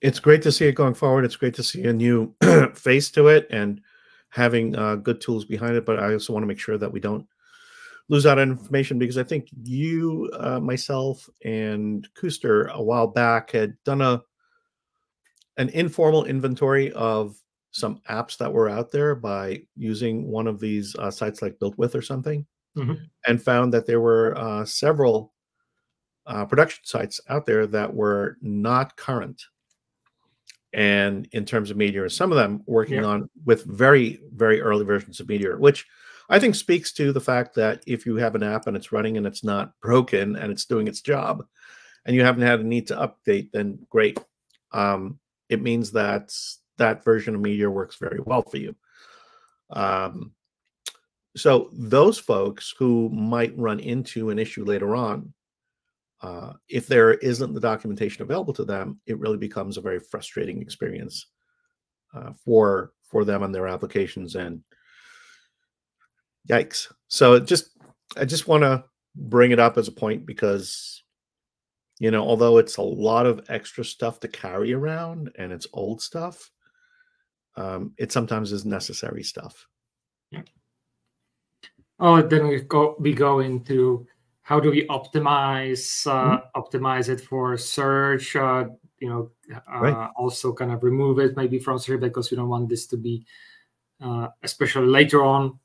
It's great to see it going forward. It's great to see a new face to it and having uh, good tools behind it. But I also want to make sure that we don't lose out on information because I think you, uh, myself, and Küster a while back had done a an informal inventory of some apps that were out there by using one of these uh, sites like Built With or something, mm-hmm. and found that there were uh, several uh, production sites out there that were not current. And in terms of Meteor, some of them working yeah. on with very, very early versions of Meteor, which I think speaks to the fact that if you have an app and it's running and it's not broken and it's doing its job, and you haven't had a need to update, then great. Um, it means that that version of Meteor works very well for you. Um, so those folks who might run into an issue later on, uh, if there isn't the documentation available to them, it really becomes a very frustrating experience uh, for for them and their applications. And yikes! So it just I just want to bring it up as a point because you know although it's a lot of extra stuff to carry around and it's old stuff um, it sometimes is necessary stuff. Yeah. Oh, then we go we go into how do we optimize uh, mm-hmm. optimize it for search? Uh, you know, uh, right. also kind of remove it maybe from search because we don't want this to be, uh, especially later on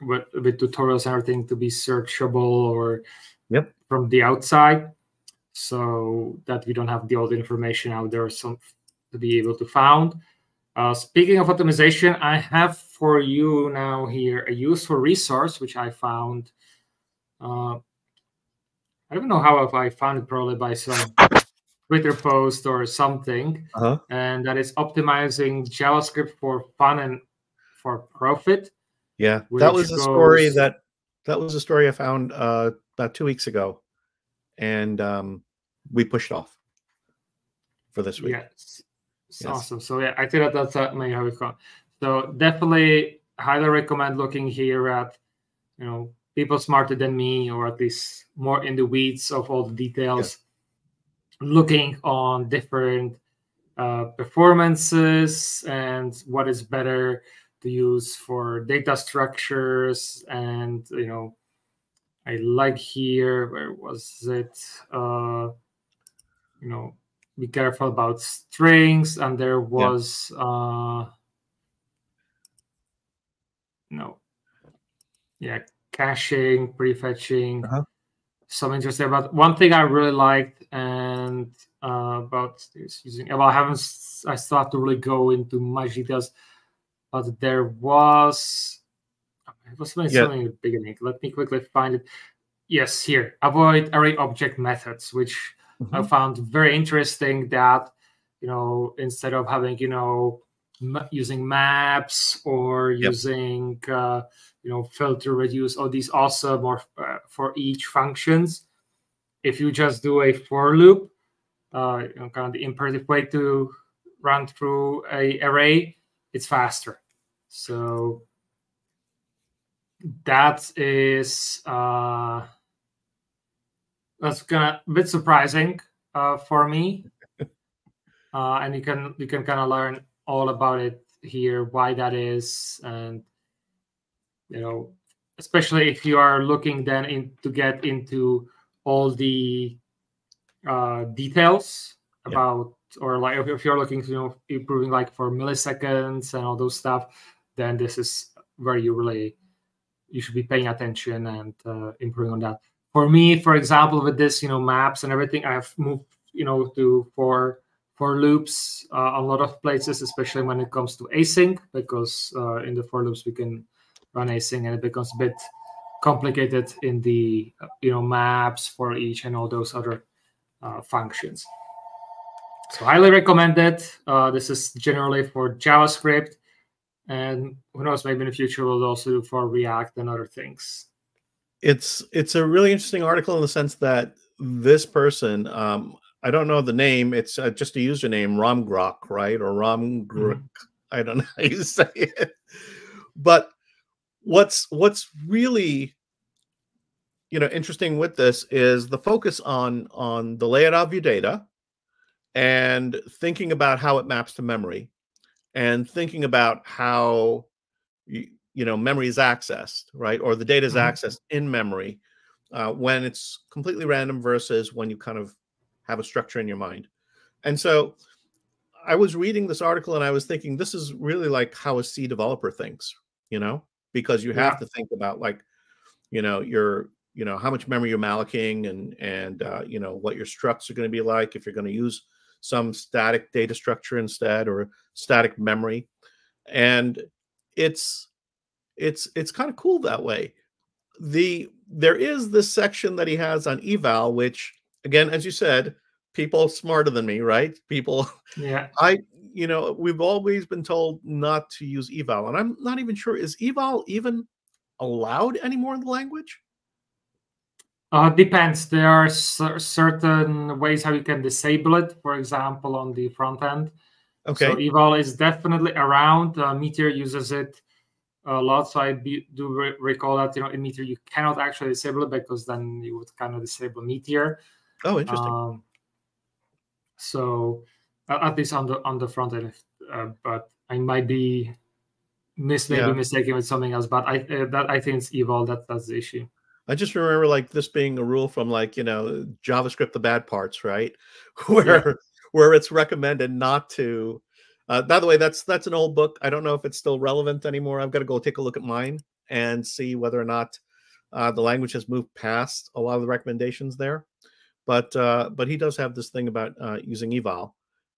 with, with tutorials and everything, to be searchable or yep. from the outside, so that we don't have the old information out there some to be able to found. Uh, speaking of optimization, I have for you now here a useful resource which I found. Uh, I don't know how if I found it probably by some Twitter post or something, uh-huh. and that is optimizing JavaScript for fun and for profit. Yeah, that was a goes... story that that was a story I found uh, about two weeks ago, and um, we pushed off for this week. Yes, yes. awesome. So yeah, I think that that's uh, my how it gone. So definitely highly recommend looking here at you know people smarter than me or at least more in the weeds of all the details yeah. looking on different uh, performances and what is better to use for data structures and you know i like here where was it uh you know be careful about strings and there was yeah. uh no yeah caching, prefetching, uh-huh. some interesting. But one thing I really liked and uh, about this using well, I haven't I still have to really go into much details, but there was it was something yeah. in the beginning. Let me quickly find it. Yes, here avoid array object methods, which mm-hmm. I found very interesting. That you know instead of having you know m- using maps or yep. using uh, you know filter reduce all these awesome or uh, for each functions if you just do a for loop uh, you know, kind of the imperative way to run through a array it's faster so that is uh that's gonna a bit surprising uh for me uh and you can you can kind of learn all about it here why that is and you know especially if you are looking then in to get into all the uh, details yeah. about or like if, if, you're looking to you know improving like for milliseconds and all those stuff then this is where you really you should be paying attention and uh, improving on that. For me for example with this you know maps and everything i've moved you know to for for loops uh, a lot of places especially when it comes to async because uh, in the for loops we can run async and it becomes a bit complicated in the you know maps for each and all those other uh, functions. So highly recommended uh, this is generally for javascript and who knows maybe in the future we'll also do for react and other things. It's it's a really interesting article in the sense that this person um i don't know the name it's uh, just a username romgrok right? Or rom mm-hmm. i don't know how you say it. But what's what's really you know interesting with this is the focus on on the layout of your data and thinking about how it maps to memory and thinking about how you, you know memory is accessed right or the data is mm-hmm. accessed in memory uh, when it's completely random versus when you kind of have a structure in your mind and so i was reading this article and i was thinking this is really like how a c developer thinks you know because you have yeah. to think about like you know your you know how much memory you're mallocing and and uh, you know what your structs are going to be like if you're going to use some static data structure instead or static memory. And it's it's it's kind of cool that way. The there is this section that he has on eval which again as you said people smarter than me right? People yeah. I you know, we've always been told not to use eval, and I'm not even sure is eval even allowed anymore in the language? Uh, depends. There are certain ways how you can disable it. For example, on the front end. Okay. So eval is definitely around. Uh, Meteor uses it a lot. So I be, do re recall that you know in Meteor you cannot actually disable it because then you would kind of disable Meteor. Oh, interesting. Um, so at least on the on the front end. Uh, but I might be mis maybe yeah. mistaken with something else. But I uh, that I think it's eval that that's the issue. I just remember like this being a rule from like you know JavaScript, the bad parts, right? Where yeah. where it's recommended not to. Uh, by the way, that's that's an old book. I don't know if it's still relevant anymore. I've got to go take a look at mine and see whether or not uh, the language has moved past a lot of the recommendations there. But uh, but he does have this thing about uh, using eval,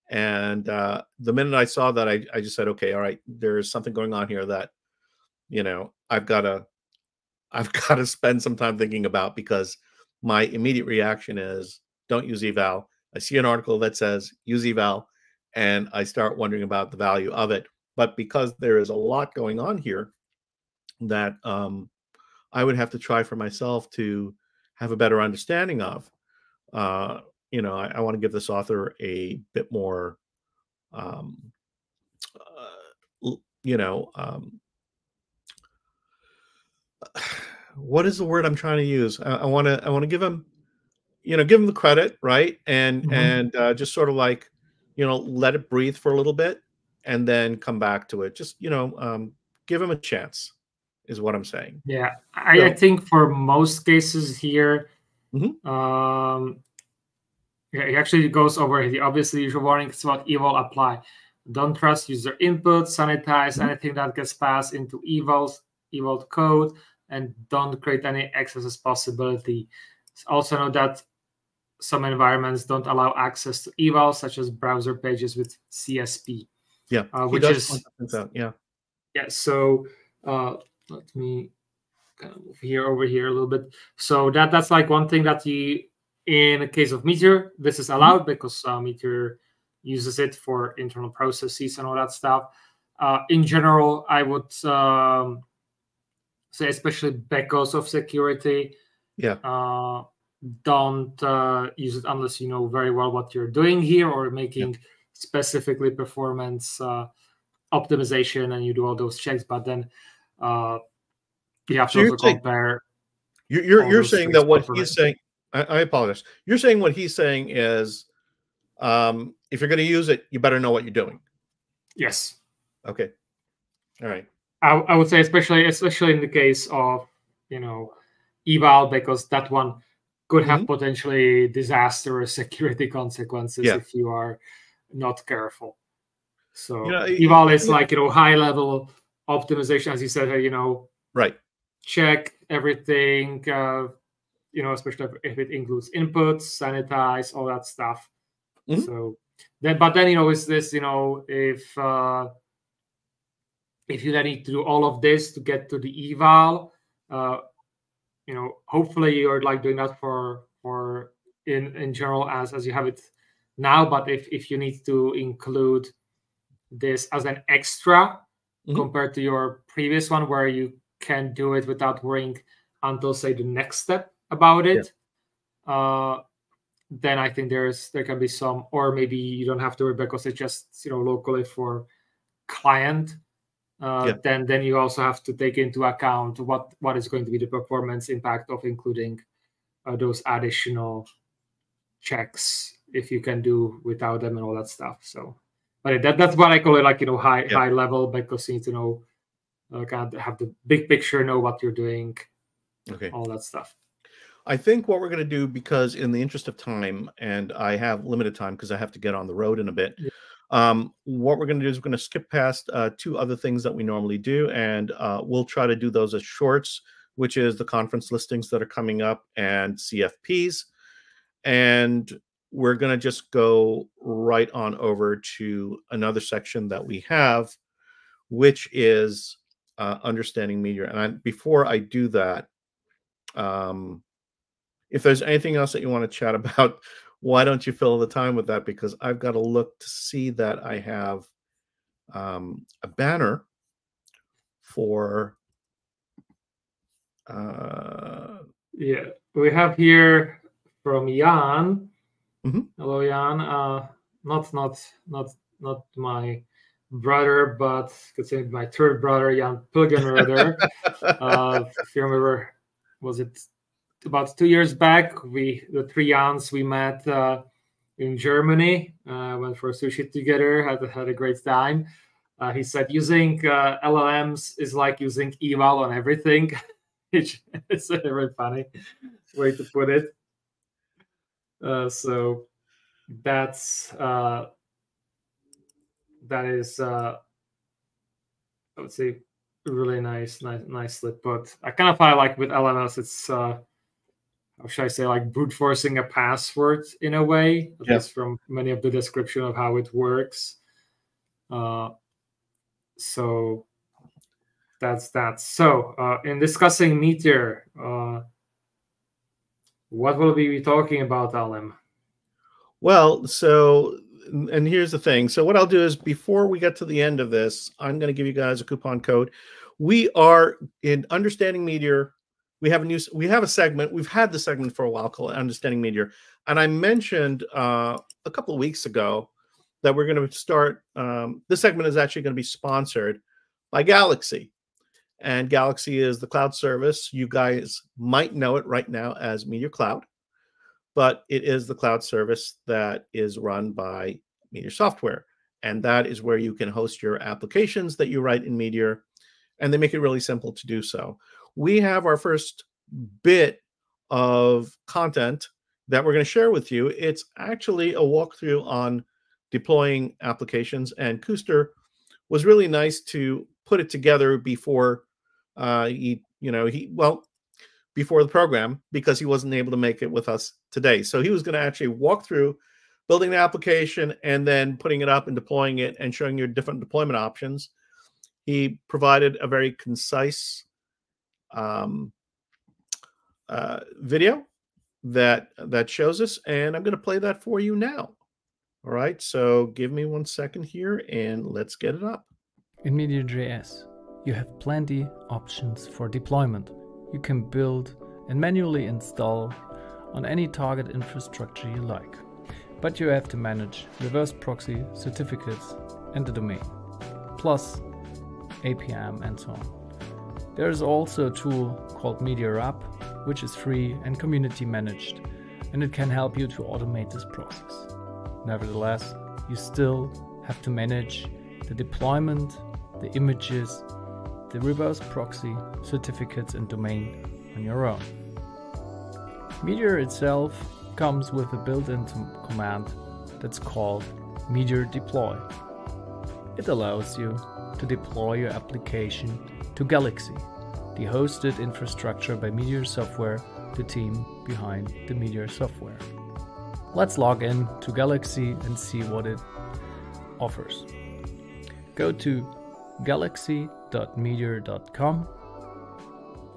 and uh, the minute I saw that, I, I just said, okay, all right, there's something going on here that you know I've got to I've got to spend some time thinking about because my immediate reaction is don't use eval. I see an article that says use eval, and I start wondering about the value of it. But because there is a lot going on here that um, I would have to try for myself to have a better understanding of, uh, you know, I, I want to give this author a bit more, um, uh, you know, um, what is the word I'm trying to use? I want to I want to give him, you know, give him the credit, right? And mm-hmm. and uh, just sort of like, you know, let it breathe for a little bit, and then come back to it. Just you know, um, give him a chance, is what I'm saying. Yeah, I, so, I think for most cases here, mm-hmm. um, yeah, he actually goes over the obviously usual warnings about eval apply. Don't trust user input, sanitize mm-hmm. anything that gets passed into evals, eval code and don't create any access possibility. Also know that some environments don't allow access to eval, such as browser pages with CSP. Yeah, uh, which is yeah, yeah. So uh, let me kind of move here over here a little bit. So that that's like one thing that you, in a case of Meteor, this is allowed mm-hmm. because uh, Meteor uses it for internal processes and all that stuff. Uh, in general, I would um, say especially because of security yeah. uh, don't uh, use it unless you know very well what you're doing here or making yeah. specifically performance uh, optimization and you do all those checks but then uh, you have so to also saying, compare you're you're, you're saying that what he's saying I, I, apologize. You're saying what he's saying is um, if you're going to use it you better know what you're doing. Yes. Okay. All right I, I would say especially especially in the case of you know eval because that one could have mm-hmm. potentially disastrous security consequences yeah. if you are not careful. So eval is yeah. like you know high level optimization, as you said. You know, right? Check everything. Uh, you know, especially if it includes inputs, sanitize, all that stuff. Mm-hmm. So then, but then you know, is this you know if uh, if you then need to do all of this to get to the eval uh, you know hopefully you're like doing that for for in in general as as you have it now but if if you need to include this as an extra mm-hmm. compared to your previous one where you can do it without worrying until say the next step about it yeah. uh then i think there's there can be some or maybe you don't have to worry because it's just you know locally for client uh, yeah. then then you also have to take into account what what is going to be the performance impact of including uh, those additional checks if you can do without them and all that stuff so but that, that's what i call it like you know high yeah. high level because you need to know uh, kind of have the big picture know what you're doing okay all that stuff I think what we're going to do, because in the interest of time, and I have limited time because I have to get on the road in a bit, yeah. Um, what we're going to do is we're going to skip past uh, two other things that we normally do, and uh, we'll try to do those as shorts, which is the conference listings that are coming up and CFPs. And we're going to just go right on over to another section that we have, which is uh, understanding media. And I, before I do that, um, if there's anything else that you want to chat about why don't you fill the time with that? Because I've got to look to see that I have um, a banner for. Uh, yeah, we have here from Jan. Mm-hmm. Hello, Jan. Uh, not not not not my brother, but considered my third brother, Jan Pilgenröder. uh, if you remember, was it about two years back, we the three aunts we met uh, in Germany, uh, went for sushi together, had had a great time. Uh, he said using uh, LLMs is like using eval on everything. page. it's a very funny way to put it. Uh, so that's uh, that is I would say really nice, nice, nicely put. I kind of find like with LMS, it's how should I say, like brute forcing a password in a way, at least from many of the description of how it works. Uh, so that's that. So uh, in discussing Meteor, uh, what will we be talking about, Alim? Well, so and here's the thing. So what I'll do is before we get to the end of this, I'm going to give you guys a coupon code. We are in understanding Meteor. We have a new we have a segment. We've had the segment for a while called Understanding Meteor, and I mentioned uh, a couple of weeks ago that we're going to start. Um, this segment is actually going to be sponsored by Galaxy, and Galaxy is the cloud service. You guys might know it right now as Meteor Cloud but it is the cloud service that is run by Meteor Software. And that is where you can host your applications that you write in Meteor. And they make it really simple to do so. We have our first bit of content that we're going to share with you. It's actually a walkthrough on deploying applications. And Küster was really nice to put it together before uh, he, you know, he, well, before the program because he wasn't able to make it with us today. So he was going to actually walk through building the application and then putting it up and deploying it and showing you different deployment options. He provided a very concise um, uh, video that that shows us, and I'm going to play that for you now. All right, so give me one second here, and let's get it up. In Meteor.js, you have plenty options for deployment you can build and manually install on any target infrastructure you like. But you have to manage reverse proxy, certificates, and the domain, plus APM and so on. There is also a tool called Meteor which is free and community managed, and it can help you to automate this process. Nevertheless, you still have to manage the deployment, the images, the reverse proxy, certificates, and domain on your own. Meteor itself comes with a built-in command that's called Meteor Deploy. It allows you to deploy your application to Galaxy, the hosted infrastructure by Meteor Software, the team behind the Meteor software. Let's log in to Galaxy and see what it offers. Go to galaxy.meteor.com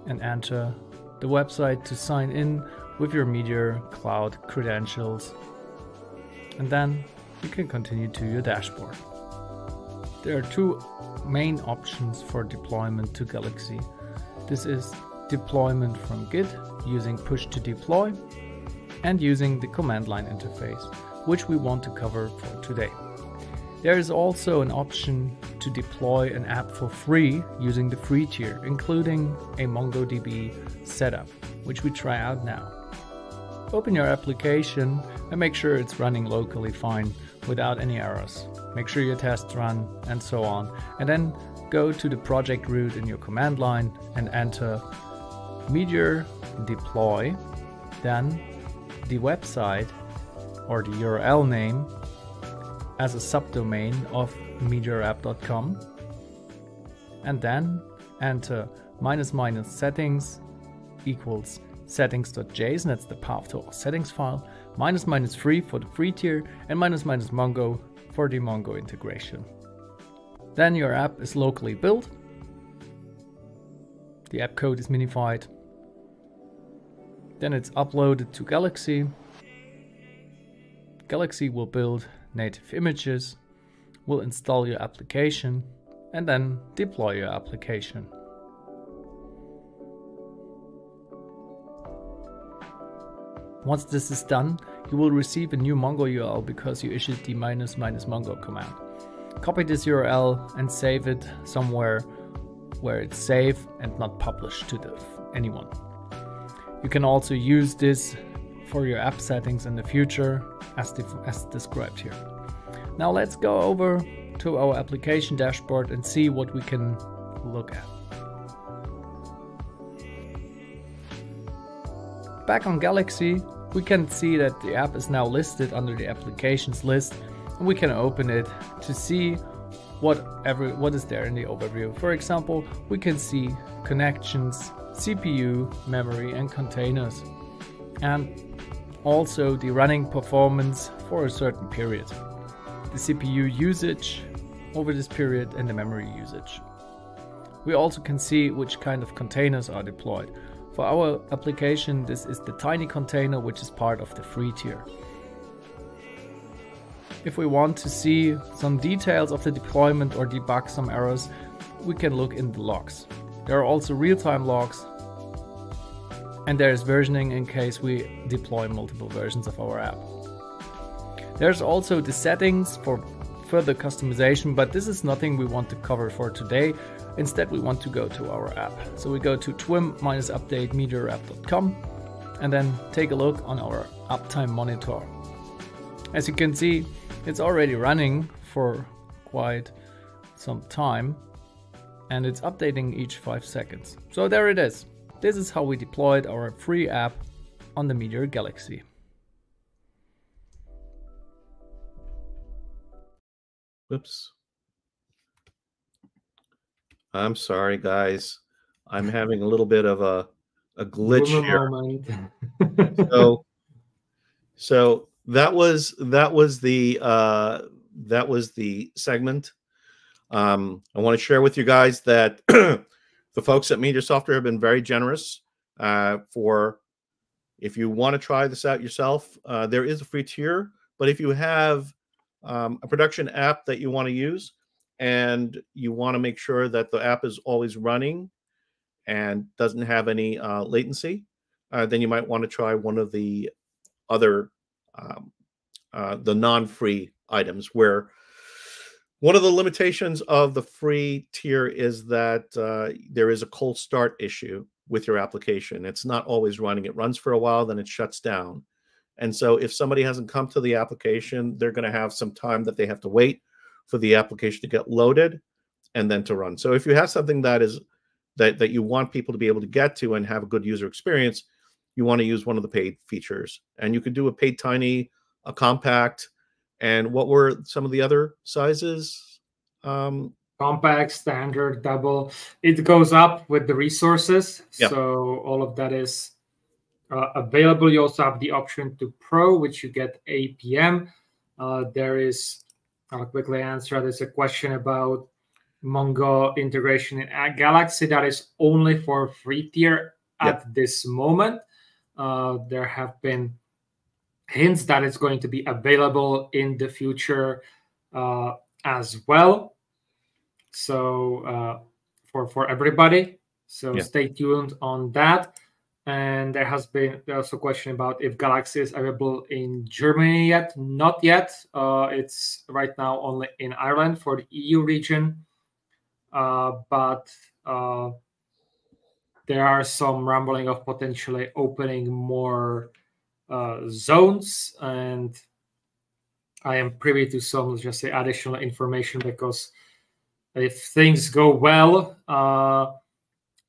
and enter the website to sign in with your Meteor Cloud credentials. And then you can continue to your dashboard. There are two main options for deployment to Galaxy. This is deployment from Git using push to deploy and using the command line interface, which we want to cover for today. There is also an option to deploy an app for free using the free tier, including a MongoDB setup, which we try out now. Open your application and make sure it's running locally fine without any errors. Make sure your tests run and so on. And then go to the project root in your command line and enter Meteor deploy, then the website or the URL name as a subdomain of meteorapp.com and then enter minus minus settings equals settings.json, that's the path to our settings file, minus minus free for the free tier, and minus minus Mongo for the Mongo integration. Then your app is locally built. The app code is minified. Then it's uploaded to Galaxy. Galaxy will build native images, will install your application, and then deploy your application. Once this is done, you will receive a new Mongo URL because you issued the minus minus Mongo command. Copy this URL and save it somewhere where it's safe and not published to the, anyone. You can also use this for your app settings in the future as, as described here. Now let's go over to our application dashboard and see what we can look at. back on Galaxy, we can see that the app is now listed under the applications list and we can open it to see what every what is there in the overview. For example, we can see connections, CPU, memory and containers and also the running performance for a certain period. The CPU usage over this period and the memory usage. We also can see which kind of containers are deployed. For our application, this is the tiny container, which is part of the free tier. If we want to see some details of the deployment or debug some errors, we can look in the logs. There are also real-time logs and there is versioning in case we deploy multiple versions of our app. There's also the settings for further customization, but this is nothing we want to cover for today. Instead, we want to go to our app. So we go to twim-update and then take a look on our uptime monitor. As you can see, it's already running for quite some time and it's updating each 5 seconds. So there it is. This is how we deployed our free app on the Meteor Galaxy. Whoops. I'm sorry, guys. I'm having a little bit of a, a glitch here. so, so that was that was the uh, that was the segment. Um, I want to share with you guys that the folks at Meteor Software have been very generous uh, for if you want to try this out yourself. Uh, there is a free tier, but if you have um, a production app that you want to use and you want to make sure that the app is always running and doesn't have any uh, latency, uh, then you might want to try one of the other um, uh, the non-free items where one of the limitations of the free tier is that uh, there is a cold start issue with your application. It's not always running. It runs for a while, then it shuts down. And so if somebody hasn't come to the application, they're going to have some time that they have to wait for the application to get loaded and then to run. So if you have something that is that that you want people to be able to get to and have a good user experience, you want to use one of the paid features. And you could do a paid tiny, a compact, and what were some of the other sizes? Um, compact, standard, double. It goes up with the resources. So all of that is uh, available. You also have the option to Pro, which you get APM. Uh, there is, I'll quickly answer. There's a question about Mongo integration in Galaxy that is only for free tier at yep. this moment. Uh, there have been hints that it's going to be available in the future uh, as well. So uh, for for everybody. So yeah. stay tuned on that. And there has been also a question about if Galaxy is available in Germany yet. Not yet. Uh, it's right now only in Ireland for the EU region. Uh, but uh, there are some rambling of potentially opening more uh, zones, and I am privy to some, just say, additional information because if things go well, uh,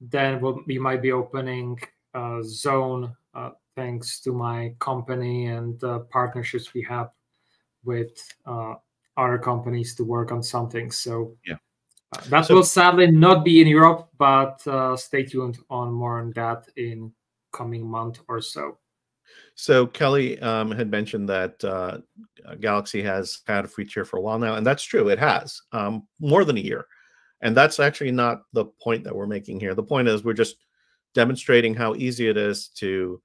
then we'll, we might be opening zone uh, thanks to my company and partnerships we have with uh, other companies to work on something. So yeah. Uh, that so, will sadly not be in Europe, but uh, stay tuned on more on that in coming month or so. So Kelly um, had mentioned that uh, Galaxy has had a free tier for a while now, and that's true. It has um, more than a year, and that's actually not the point that we're making here. The point is we're just demonstrating how easy it is to,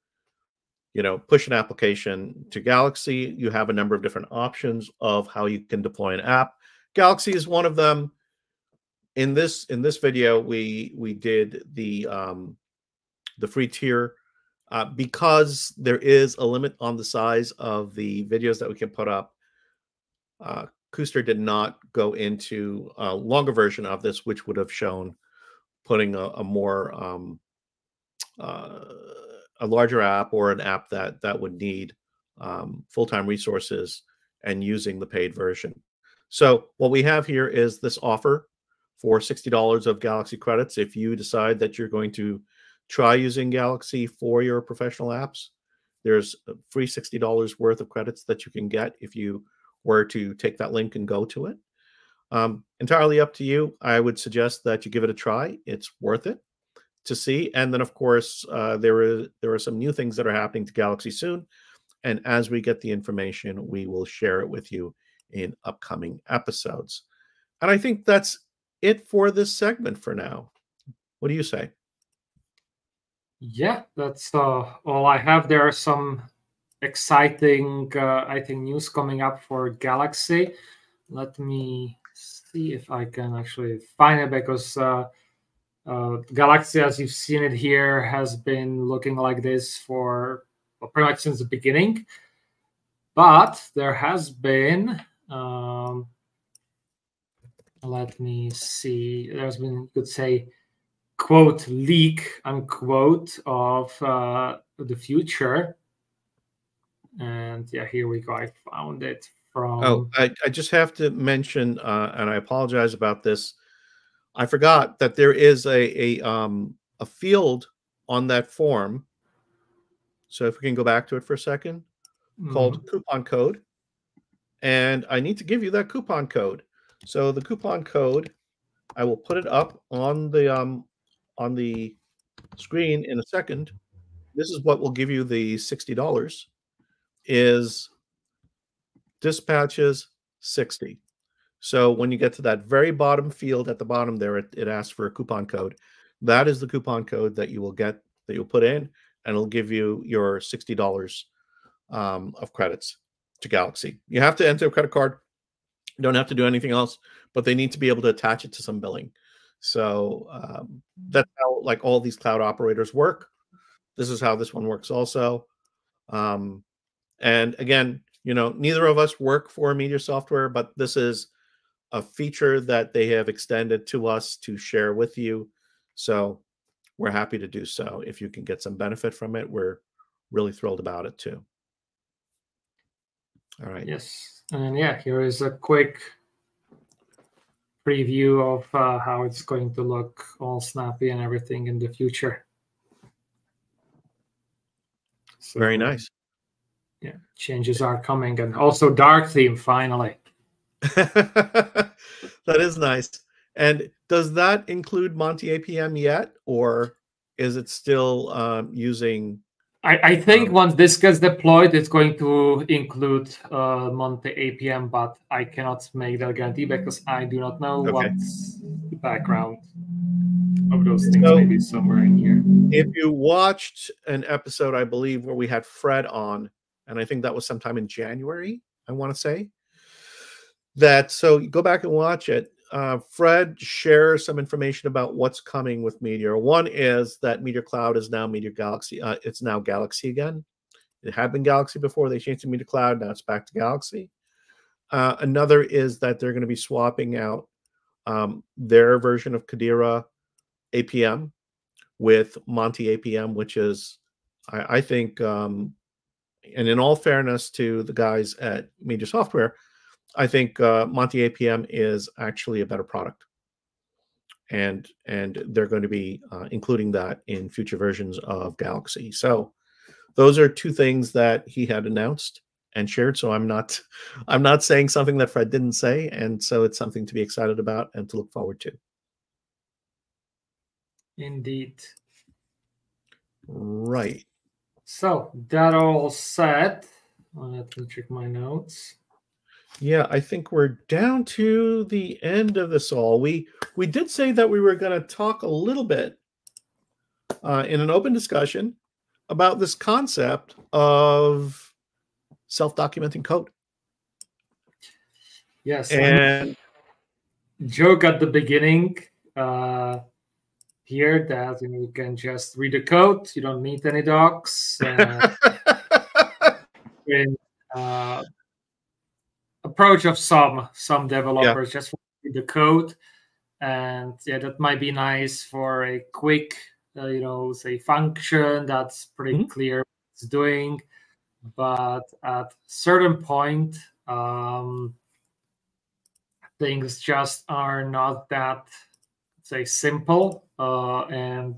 you know, push an application to Galaxy. You have a number of different options of how you can deploy an app. Galaxy is one of them in this in this video we we did the um the free tier uh, because there is a limit on the size of the videos that we can put up uh did not go into a longer version of this which would have shown putting a, a more um a larger app or an app that that would need um, full-time resources and using the paid version so what we have here is this offer for $60 of Galaxy credits if you decide that you're going to try using Galaxy for your professional apps. There's free $60 worth of credits that you can get if you were to take that link and go to it. Um, entirely up to you. I would suggest that you give it a try. It's worth it to see. And then, of course, uh, there is there are some new things that are happening to Galaxy soon. And as we get the information, we will share it with you in upcoming episodes. And I think that's it for this segment for now. What do you say? Yeah, that's uh, all I have. There are some exciting, uh, I think, news coming up for Galaxy. Let me see if I can actually find it because uh, uh, Galaxy, as you've seen it here, has been looking like this for well, pretty much since the beginning. But there has been, um, let me see, there's been, you could say, quote, leak, unquote, of uh, the future. And yeah, here we go. I found it from. Oh, I, I just have to mention, uh, and I apologize about this. I forgot that there is a a um a field on that form. So if we can go back to it for a 2nd Mhm. called coupon code, and I need to give you that coupon code. So the coupon code, I will put it up on the um on the screen in a second. This is what will give you the sixty dollars. Is dispatches sixty. So when you get to that very bottom field at the bottom there, it, it asks for a coupon code. That is the coupon code that you will get that you'll put in, and it'll give you your sixty dollars um, of credits to Galaxy. You have to enter a credit card. You don't have to do anything else, but they need to be able to attach it to some billing. So um, that's how like all these cloud operators work. This is how this one works also. Um, and again, you know, neither of us work for Meteor Software, but this is a feature that they have extended to us to share with you. So we're happy to do so. If you can get some benefit from it, we're really thrilled about it too. All right. Yes, and yeah, here is a quick preview of uh, how it's going to look all snappy and everything in the future. So, Very nice. Yeah, changes are coming, and also dark theme finally. that is nice. And does that include Monti APM yet, or is it still um, using? I, I think Um, once this gets deployed, it's going to include uh, Monti APM, but I cannot make that guarantee because I do not know Okay. what's the background of those things. So- maybe somewhere in here. If you watched an episode, I believe, where we had Fred on, and I think that was sometime in January, I want to say that. So go back and watch it. Uh, Fred shares some information about what's coming with Meteor. One is that Meteor Cloud is now Meteor Galaxy. Uh, it's now Galaxy again. It had been Galaxy before. They changed to Meteor Cloud. Now it's back to Galaxy. Uh, another is that they're going to be swapping out um, their version of Kadira APM with Monti APM, which is, I, I think, um, and in all fairness to the guys at Meteor Software, I think uh, Monti APM is actually a better product, and and they're going to be uh, including that in future versions of Galaxy. So those are two things that he had announced and shared. So I'm not I'm not saying something that Fred didn't say, and so it's something to be excited about and to look forward to. Indeed. Right. So that all said, let me check my notes. Yeah, I think we're down to the end of this all. We we did say that we were going to talk a little bit uh, in an open discussion about this concept of self-documenting code. Yes, and And joke at the beginning uh, here that you, know, you can just read the code. You don't need any docs. Uh, in, uh, approach of some some developers just the code, and yeah, that might be nice for a quick, uh, you know, say function that's pretty Mhm. clear what it's doing. But at certain point, um, things just are not that say simple uh, and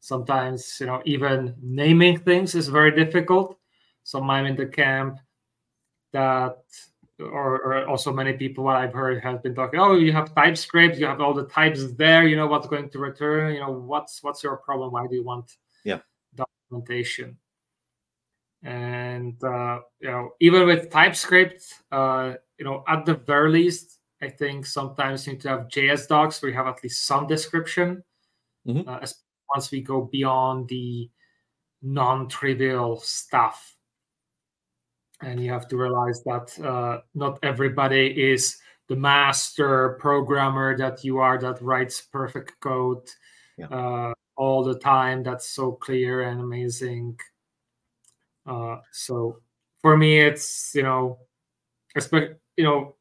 sometimes you know even naming things is very difficult so i'm in the camp that or, or, also many people i've heard have been talking oh you have typescript you have all the types there you know what's going to return you know what's what's your problem? Why do you want yeah. documentation? And uh, you know even with typescript uh, you know at the very least i think sometimes you need to have js docs where you have at least some description mm-hmm. uh, once we go beyond the non-trivial stuff and you have to realize that uh, not everybody is the master programmer that you are that writes perfect code yeah. uh, all the time that's so clear and amazing uh, so for me it's you know expect you know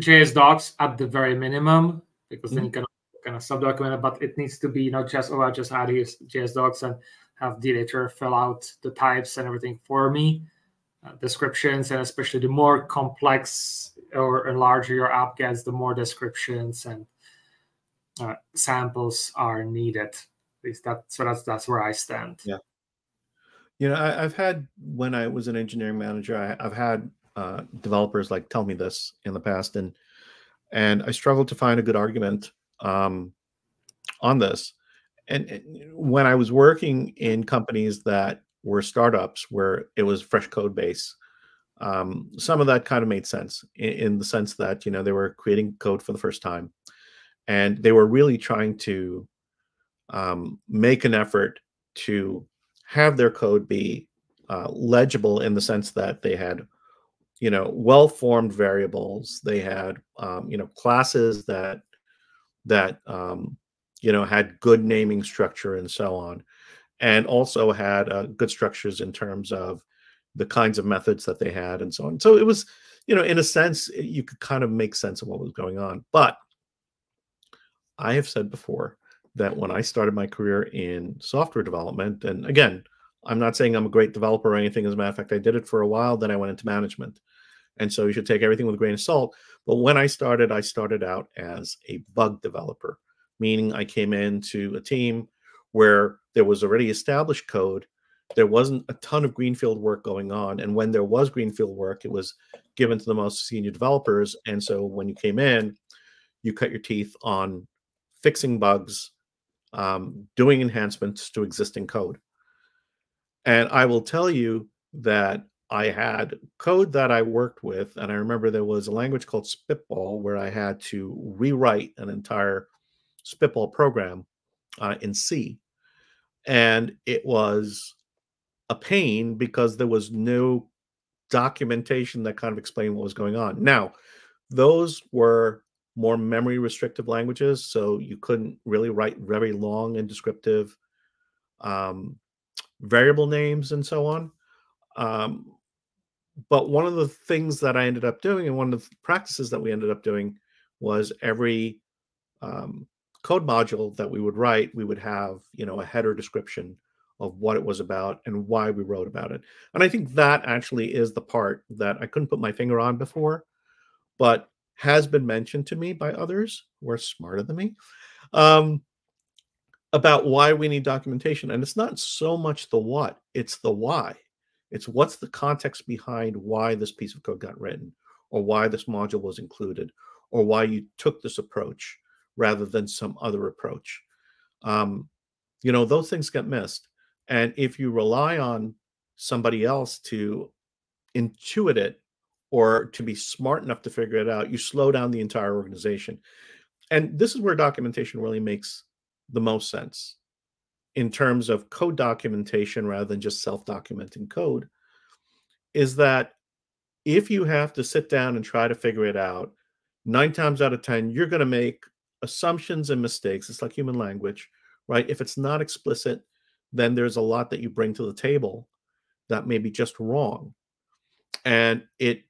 js docs at the very minimum because mm-hmm. then you can kind of subdocument it but it needs to be not just oh i just add js docs and have the editor fill out the types and everything for me descriptions and especially the more complex or larger your app gets the more descriptions and uh, samples are needed. At least that's so that's that's where i stand. Yeah. You know I, have had when i was an engineering manager I, have had uh, developers like tell me this in the past and and i struggled to find a good argument um, on this. And, and when i was working in companies that were startups where it was fresh code base. Um, some of that kind of made sense in, in, the sense that you know they were creating code for the first time, and they were really trying to um, make an effort to have their code be uh, legible in the sense that they had you know well-formed variables they had um, you know classes that that um, you know had good naming structure and so on and also had uh, good structures in terms of the kinds of methods that they had and so on. So it was, you know, in a sense, you could kind of make sense of what was going on. But I have said before that when I started my career in software development, and again, I'm not saying I'm a great developer or anything. As a matter of fact, I did it for a while, then I went into management. And so you should take everything with a grain of salt. But when I started, I started out as a bug developer, meaning I came into a team where there was already established code. There wasn't a ton of greenfield work going on. And when there was greenfield work, it was given to the most senior developers. And so when you came in, you cut your teeth on fixing bugs, um, doing enhancements to existing code. And I will tell you that I had code that I worked with, and I remember there was a language called SPITBOL where I had to rewrite an entire SPITBOL program uh, in C. And it was a pain because there was no documentation that kind of explained what was going on. Now, those were more memory restrictive languages, so you couldn't really write very long and descriptive um, variable names and so on. Um, but one of the things that I ended up doing, and one of the practices that we ended up doing, was every um, code module that we would write, we would have, you know, a header description of what it was about and why we wrote about it. And I think that actually is the part that I couldn't put my finger on before, but has been mentioned to me by others who are smarter than me um, about why we need documentation. And it's not so much the what, it's the why. It's what's the context behind why this piece of code got written, or why this module was included, or why you took this approach rather than some other approach. Um, you know, those things get missed. And if you rely on somebody else to intuit it or to be smart enough to figure it out, you slow down the entire organization. And this is where documentation really makes the most sense in terms of code documentation rather than just self documenting code. Is that if you have to sit down and try to figure it out, nine times out of 10, you're going to make assumptions and mistakes. It's like human language, right? If it's not explicit, then there's a lot that you bring to the table that may be just wrong. And it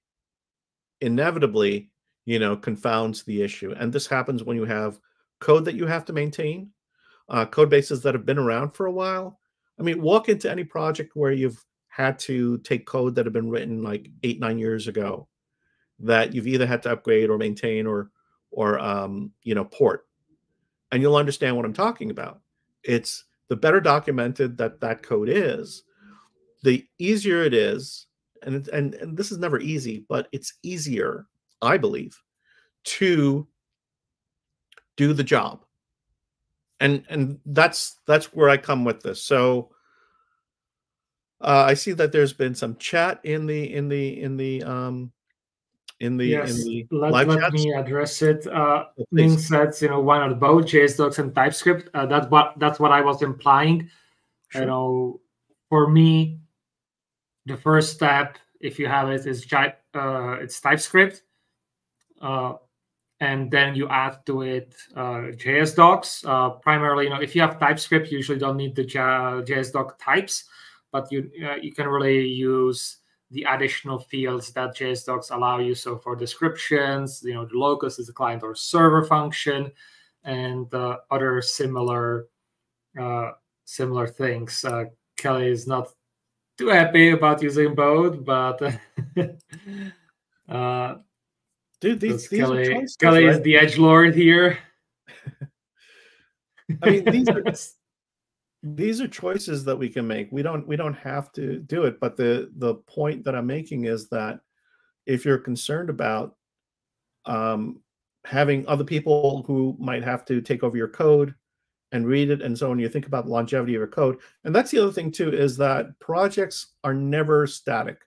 inevitably, you know, confounds the issue. And this happens when you have code that you have to maintain, uh, code bases that have been around for a while. I mean, walk into any project where you've had to take code that had been written like eight, nine years ago that you've either had to upgrade or maintain or or um, you know port, and you'll understand what I'm talking about. It's the better documented that that code is, the easier it is. And, and, and this is never easy, but it's easier, I believe, to do the job. And and that's that's where I come with this. So uh, I see that there's been some chat in the in the in the um in the yes, in the let, let chats. me address it. Uh, Oh, Ming says, you know, why not both JS docs and TypeScript? Uh, that's what that's what I was implying. Sure. You know, for me, the first step, if you have it, is uh, it's TypeScript, uh, and then you add to it uh, JS docs. Uh, primarily, you know, if you have TypeScript, you usually don't need the J- JSDoc types, but you uh, you can really use the additional fields that JSDocs allow you. So for descriptions, you know, the locus is a client or server function, and uh, other similar uh, similar things. Uh, Kelly is not too happy about using both, but uh, Dude, these, these Kelly, are choices, Kelly is the edge lord here. I mean, these are these are choices that we can make. We don't we don't have to do it. But the the point that I'm making is that if you're concerned about um, having other people who might have to take over your code and read it and so on, you think about longevity of your code. And that's the other thing too is that projects are never static.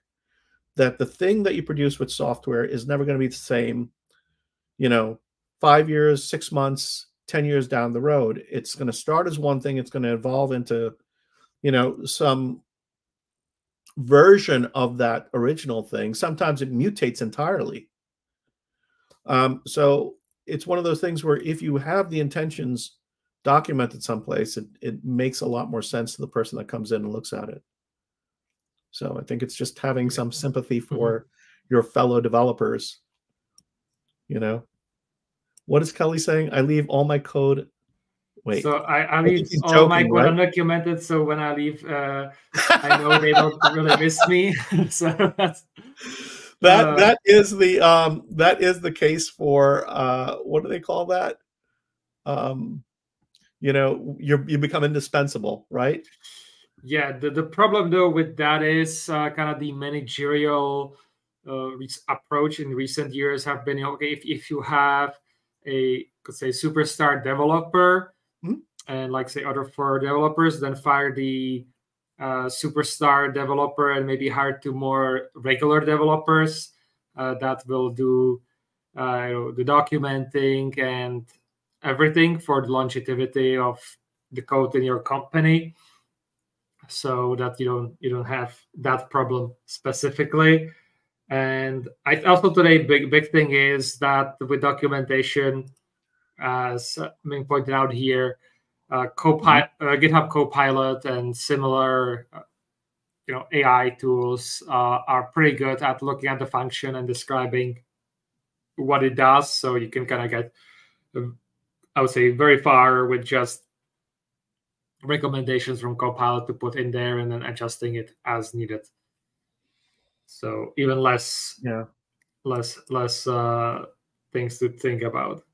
That the thing that you produce with software is never going to be the same. You know, five years, six months, 10 years down the road it's going to start as one thing it's going to evolve into you know some version of that original thing. Sometimes it mutates entirely. Um, so it's one of those things where if you have the intentions documented someplace it, it makes a lot more sense to the person that comes in and looks at it. So i think it's just having some sympathy for your fellow developers you know what is Kelly saying? I leave all my code. Wait. So I, I leave all my code right? undocumented. So when I leave, uh, I know they don't really miss me. so that's that uh, that is the um that is the case for uh what do they call that? Um you know, you you become indispensable, right? yeah. The, the problem though with that is uh, kind of the managerial uh, approach in recent years have been okay if, if you have a could say superstar developer Mhm. and like say other four developers then fire the uh, superstar developer and maybe hire two more regular developers uh, that will do uh, the documenting and everything for the longevity of the code in your company so that you don't you don't have that problem specifically and I also today big big thing is that with documentation, as Ming pointed out here, uh, Copilot, uh, GitHub Copilot, and similar, uh, you know, AI tools uh, are pretty good at looking at the function and describing what it does. So you can kind of get, uh, I would say, very far with just recommendations from Copilot to put in there and then adjusting it as needed so even less Yeah. less less uh things to think about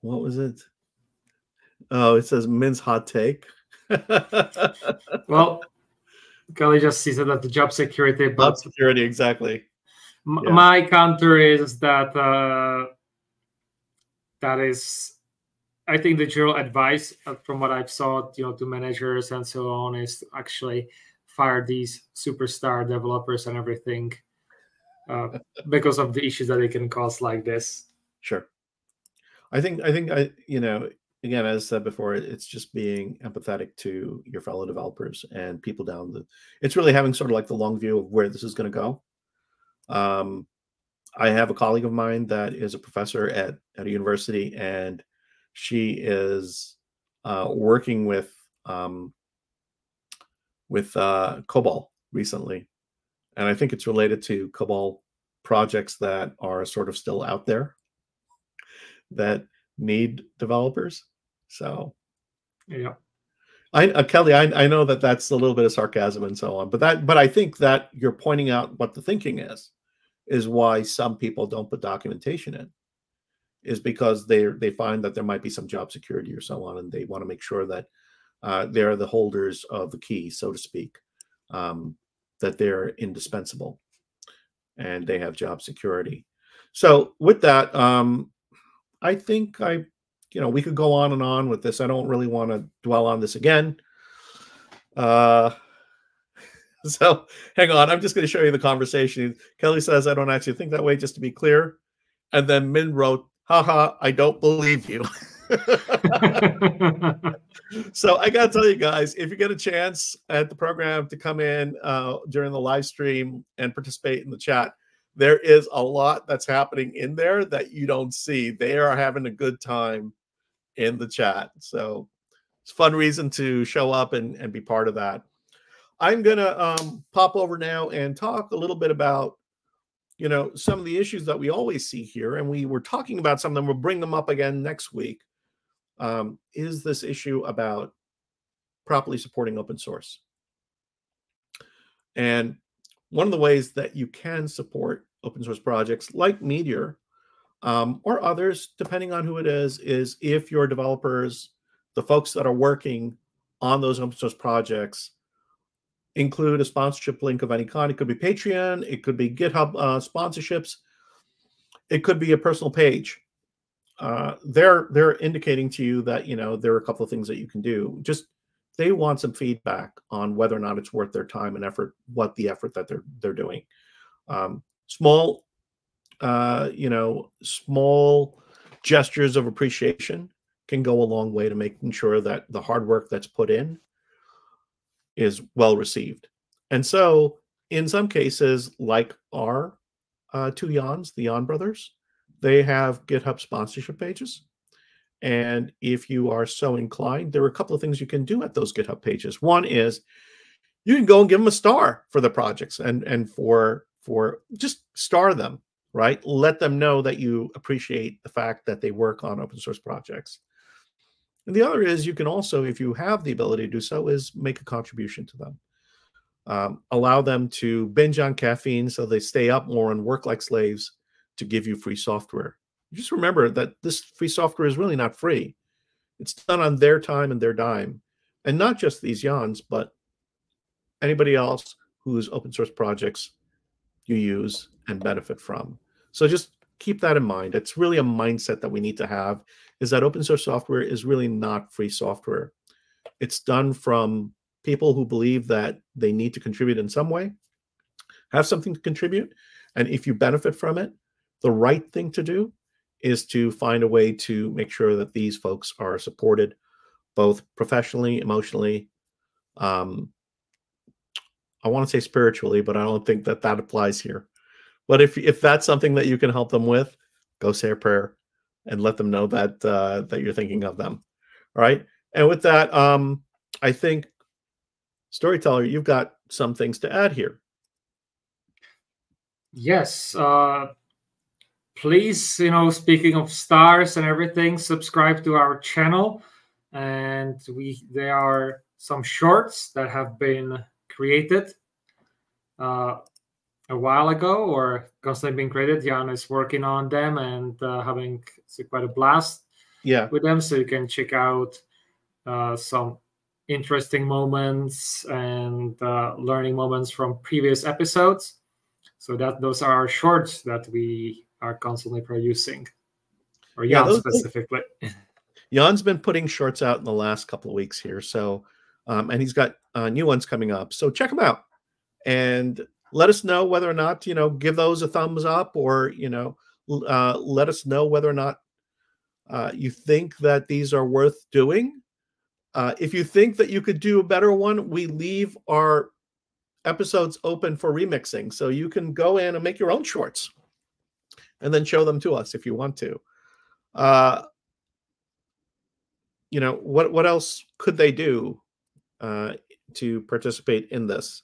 What was it? Oh, it says Min's hot take. well kelly just sees that the job security but security, exactly. m- yeah. my counter is that uh that is i think the general advice uh, from what i've saw you know to managers and so on is to actually fire these superstar developers and everything uh, because of the issues that they can cause like this Sure. I think I think I you know again as I said before it's just being empathetic to your fellow developers and people down the it's really having sort of like the long view of where this is going to go. Um I have a colleague of mine that is a professor at at a university and she is uh working with um with uh COBOL recently. And I think it's related to COBOL projects that are sort of still out there that need developers. So, yeah I uh, Kelly, I, I know that that's a little bit of sarcasm and so on, but that but I think that you're pointing out what the thinking is, is why some people don't put documentation in, is because they they find that there might be some job security or so on, and they want to make sure that uh, they're the holders of the key, so to speak, um, that they're indispensable, and they have job security. So with that, um, I think I, you know, we could go on and on with this. I don't really want to dwell on this again. Uh, so hang on, I'm just going to show you the conversation. Kelly says, I don't actually think that way, just to be clear. And then Min wrote, haha, I don't believe you. so I got to tell you guys, if you get a chance at the program to come in uh, during the live stream and participate in the chat, there is a lot that's happening in there that you don't see. They are having a good time in the chat. So it's fun reason to show up and, and be part of that. I'm going to um, pop over now and talk a little bit about you know, some of the issues that we always see here, and we were talking about some of them, we'll bring them up again next week, um, is this issue about properly supporting open source. And one of the ways that you can support open source projects like Meteor um, or others, depending on who it is, is if your developers, the folks that are working on those open source projects, include a sponsorship link of any kind. It could be Patreon, it could be GitHub uh, sponsorships, it could be a personal page. Uh, they're they're indicating to you that you know there are a couple of things that you can do. Just they want some feedback on whether or not it's worth their time and effort, what the effort that they're they're doing. Um, small, uh, you know, small gestures of appreciation can go a long way to making sure that the hard work that's put in is well received. And so, in some cases, like our uh, two Jans, the Jan brothers, they have GitHub sponsorship pages. And if you are so inclined, there are a couple of things you can do at those GitHub pages. One is you can go and give them a star for the projects and and for for just star them, right? Let them know that you appreciate the fact that they work on open source projects. And the other is you can also, if you have the ability to do so, is make a contribution to them. Um, allow them to binge on caffeine so they stay up more and work like slaves to give you free software. Just remember that this free software is really not free. It's done on their time and their dime. And not just these Jans, but anybody else whose open source projects you use and benefit from. So just keep that in mind. It's really a mindset that we need to have is that open source software is really not free software. It's done from people who believe that they need to contribute in some way, have something to contribute. And if you benefit from it, the right thing to do is to find a way to make sure that these folks are supported both professionally, emotionally, um, I want to say spiritually, but I don't think that that applies here. But if if that's something that you can help them with, go say a prayer and let them know that uh, that you're thinking of them. All right. And with that, um, I think storyteller, you've got some things to add here. Yes. Uh, please, you know, speaking of stars and everything, subscribe to our channel. And we there are some shorts that have been created. Uh, a while ago or constantly being created. Jan is working on them and uh, having quite a blast yeah. with them. So you can check out uh, some interesting moments and uh, learning moments from previous episodes. So that those are our shorts that we are constantly producing, or Jan yeah, specifically. Jan's been putting shorts out in the last couple of weeks here, so um, and he's got uh, new ones coming up. So check them out. And let us know whether or not you know give those a thumbs up or you know uh, let us know whether or not uh, you think that these are worth doing uh, if you think that you could do a better one we leave our episodes open for remixing so you can go in and make your own shorts and then show them to us if you want to uh, you know what what else could they do uh, to participate in this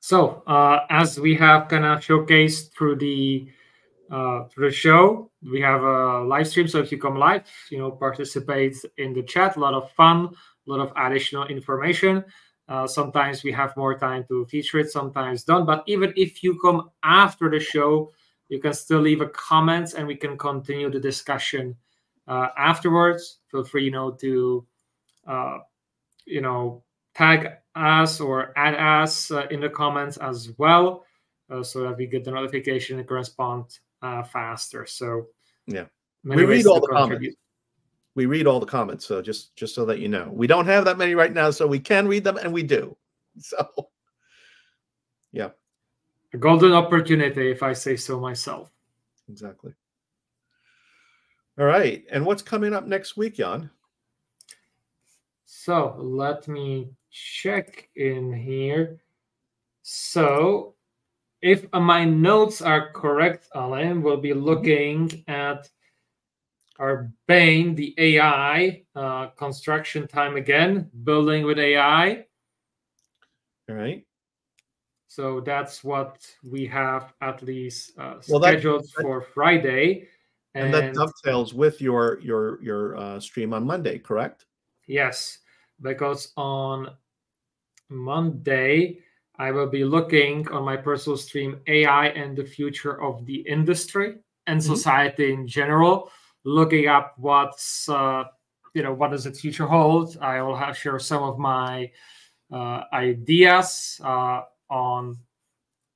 so uh, as we have kind of showcased through the uh, through the show, we have a live stream. So if you come live, you know, participate in the chat. A lot of fun, a lot of additional information. Uh, sometimes we have more time to feature it, sometimes don't. But even if you come after the show, you can still leave a comment and we can continue the discussion uh, afterwards. Feel free, you know, to uh, you know tag us or add us uh, in the comments as well, uh, so that we get the notification and can respond uh, faster. So Yeah. We read all the contribute. comments. We read all the comments, so just just so that you know, we don't have that many right now, so we can read them, and we do. So, yeah. A golden opportunity, if I say so myself. exactly. All right, and what's coming up next week, Jan? So let me check in here. So if my notes are correct, Alim, we'll be mm-hmm. looking at our Bane, the AI uh, construction time again, building with AI. All right. So that's what we have at least uh, Well, scheduled that- for Friday. And, that dovetails with your your your uh, stream on Monday, correct? Yes, because on Monday, I will be looking on my personal stream AI and the future of the industry and Mhm. society in general, looking up what's, uh, you know, what does the future hold. I will have share some of my uh, ideas uh, on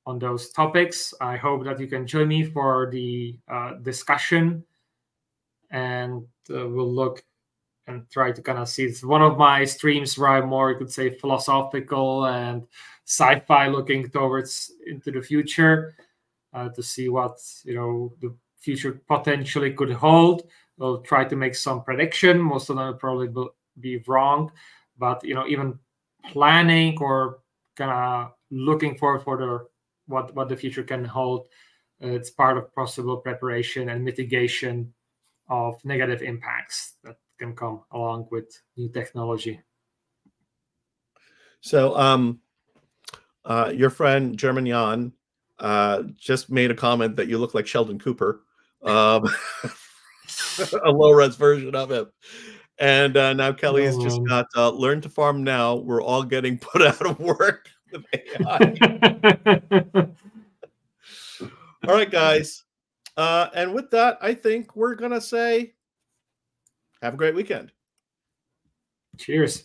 on those topics. I hope that you can join me for the uh, discussion, and uh, we'll look and try to kind of see. It's one of my streams where I'm more, you could say, philosophical and sci-fi, looking towards into the future uh, to see what you know the future potentially could hold. We'll try to make some prediction. Most of them will probably be- be wrong, but you know, even planning or kind of looking forward for the what what the future can hold. uh, it's part of possible preparation and mitigation of negative impacts that can come along with new technology. So, um, uh, your friend German Jan uh, just made a comment that you look like Sheldon Cooper, um, a low res version of him. And uh, now Kelly has just Oh. got uh, learn to farm now. We're all getting put out of work with AI. all right, guys. Uh, and with that, I think we're going to say have a great weekend. Cheers.